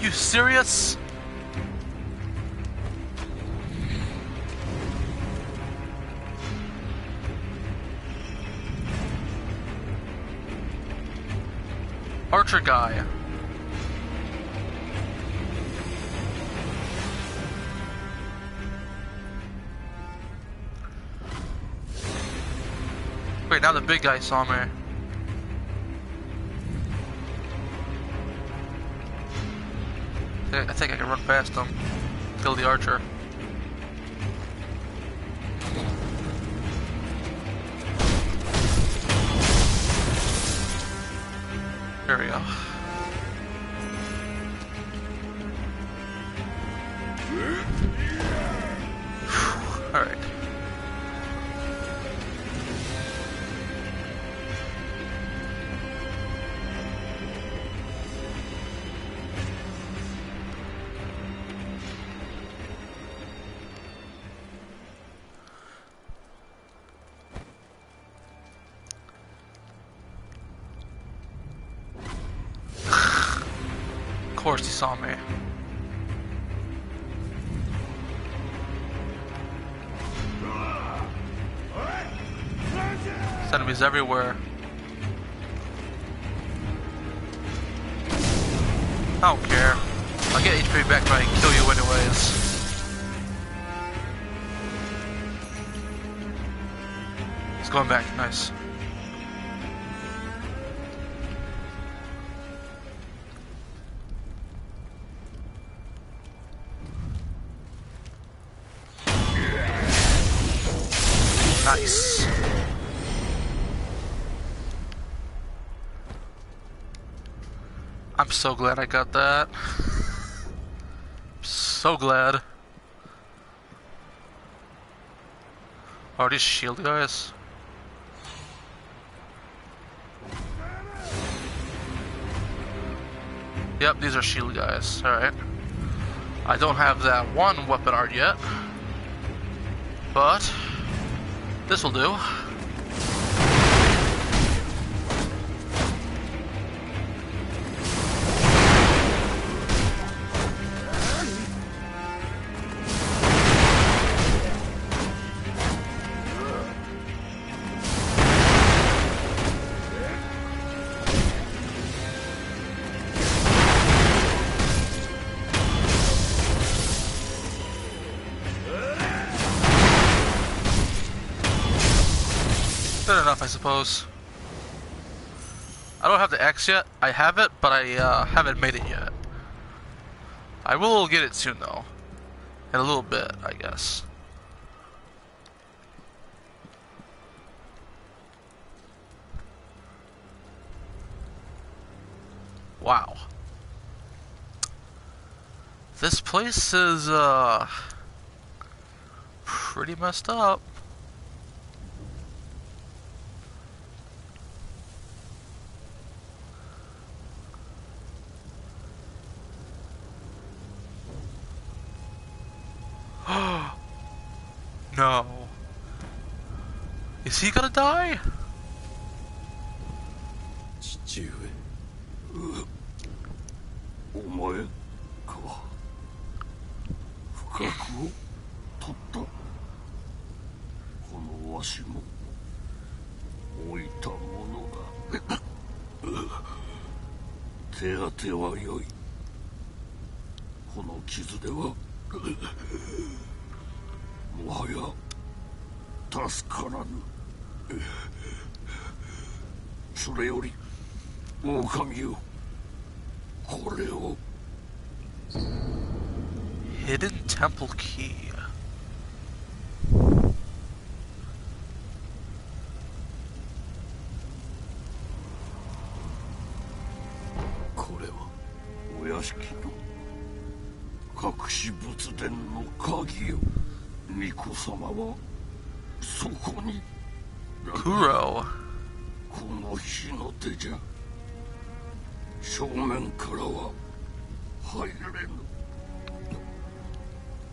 You serious? Archer guy. Wait, now the big guy saw me. I think I can run past him. Kill the archer. enemies everywhere. I don't care. I'll get HP back if I kill you anyways. It's going back, nice. So glad I got that. So glad. Oh, are these shield guys? Yep, these are shield guys. Alright. I don't have that one weapon art yet. But this will do. Suppose. I don't have the Axe yet. I have it, but I uh, haven't made it yet. I will get it soon, though. In a little bit, I guess. Wow. This place is, uh... Pretty messed up. Die? 父上。お前か。不覚を取った。このわしも置いたものだ。手当てはよい。この傷ではもはや助からぬ。それより狼よこれを Hidden Temple Key Miko-sama はそこに Kuro. この日の手じゃ正面からは入れぬ。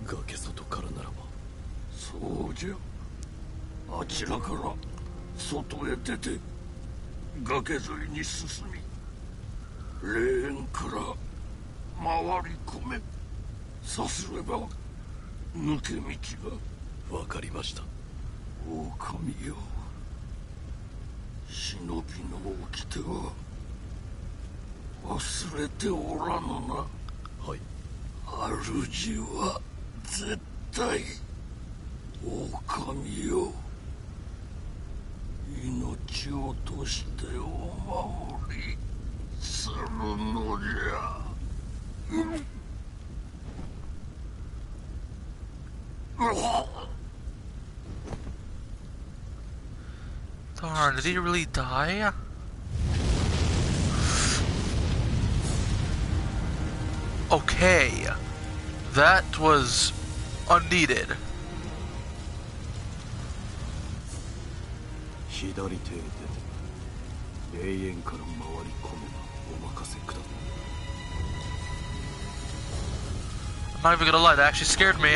崖外からならば。そうじゃ。あちらから外へ出て崖沿いに進み霊園から回り込め。さすれば抜け道わかりました。が狼よ忍びの掟は忘れておらぬな。はい。主は絶対狼よ命をとしてお守りするのじゃ Darn, did he really die? Okay. That was unneeded. I'm not even gonna lie, that actually scared me.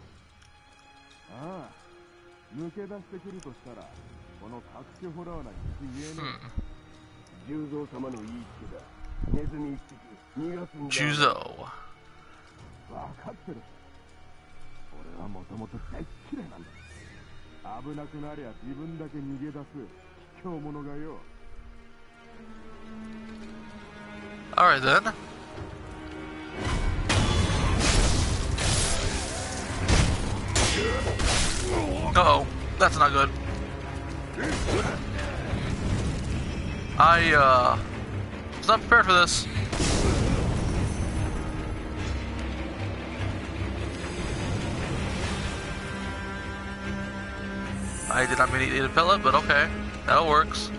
抜け出してくるとしたらこの隠しホラーな言えねえ十三様の言いつけだ。ネズミ一匹逃がすんだ。ジュゾ分かってる。俺はもともと大っ嫌いなんだ。危なくなりゃ自分だけ逃げ出す。卑怯者がよ。Alright then. Uh oh, that's not good. I, uh, was not prepared for this. I did not mean to eat a pellet, but okay, that works.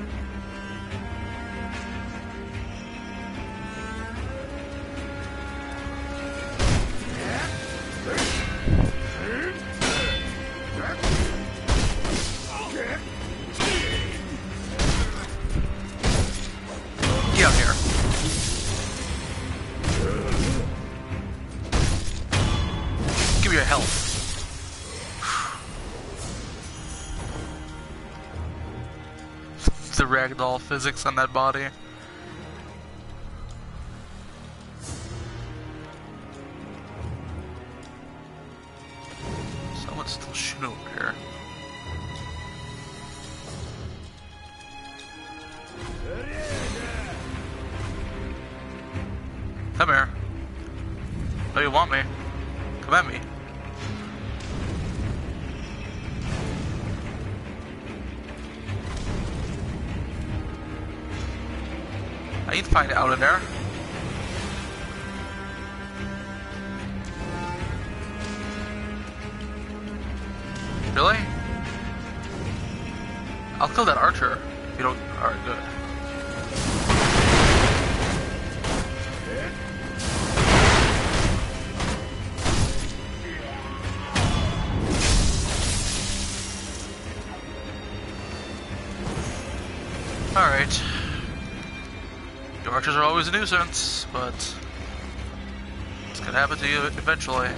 Physics on that body. Nuisance, but it's gonna happen to you eventually.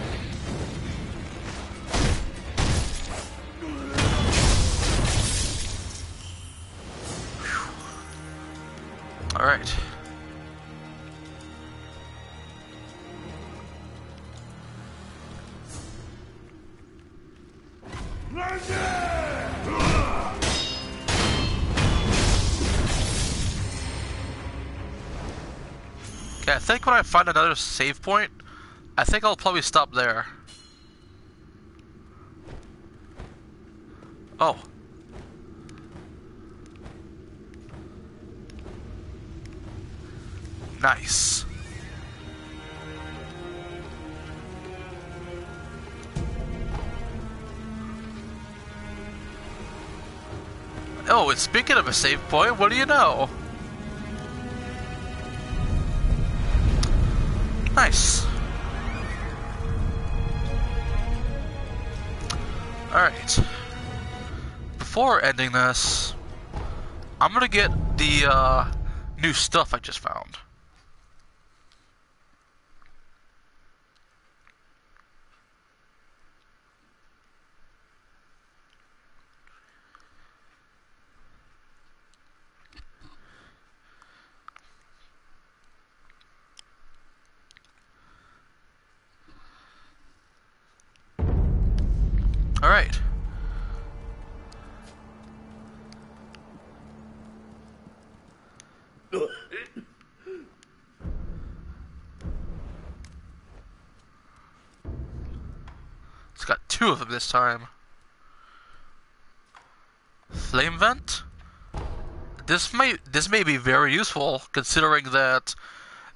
Think when I find another save point, I think I'll probably stop there. Oh. Nice. Oh, and speaking of a save point, what do you know? Before ending this, I'm gonna get the uh, new stuff I just found. Alright two of them this time. Flame vent? This may this may be very useful, considering that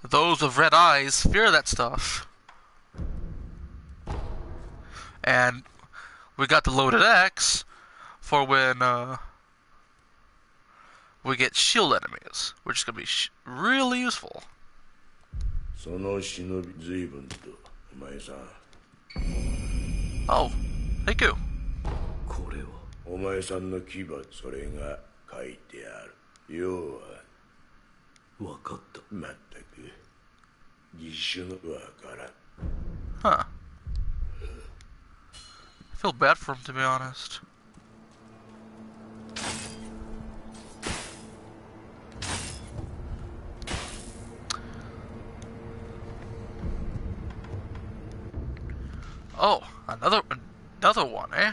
those with red eyes fear that stuff. And we got the loaded Axe for when uh, we get shield enemies, which is gonna be really useful. その忍び随分とお前さん Oh, thank you. これはお前さんの牙それが書いてある要は分かったまったく義手のわからん Huh. I feel bad for him, to be honest. Oh, another another one, eh?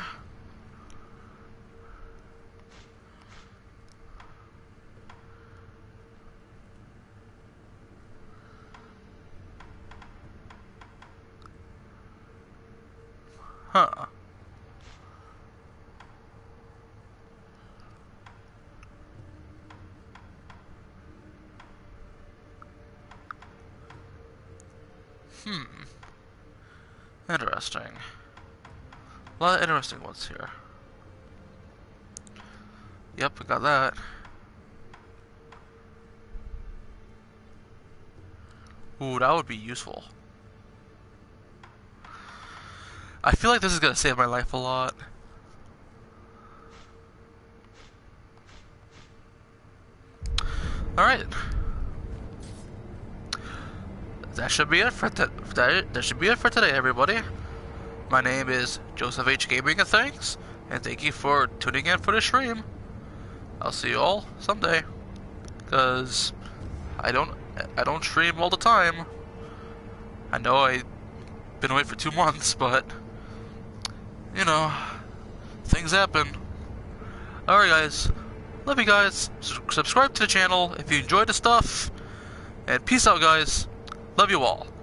Huh. Hmm. Interesting. A lot of interesting ones here. Yep, we got that. Ooh, that would be useful. I feel like this is gonna save my life a lot. Alright. That should be it for t- that, that should be it for today, everybody. My name is Joseph H Gaming and thanks, and thank you for tuning in for the stream. I'll see you all someday, cause I don't I don't stream all the time. I know I've been away for two months, but you know, things happen. Alright guys, love you guys. S- subscribe to the channel if you enjoyed the stuff. And peace out guys. Love you all.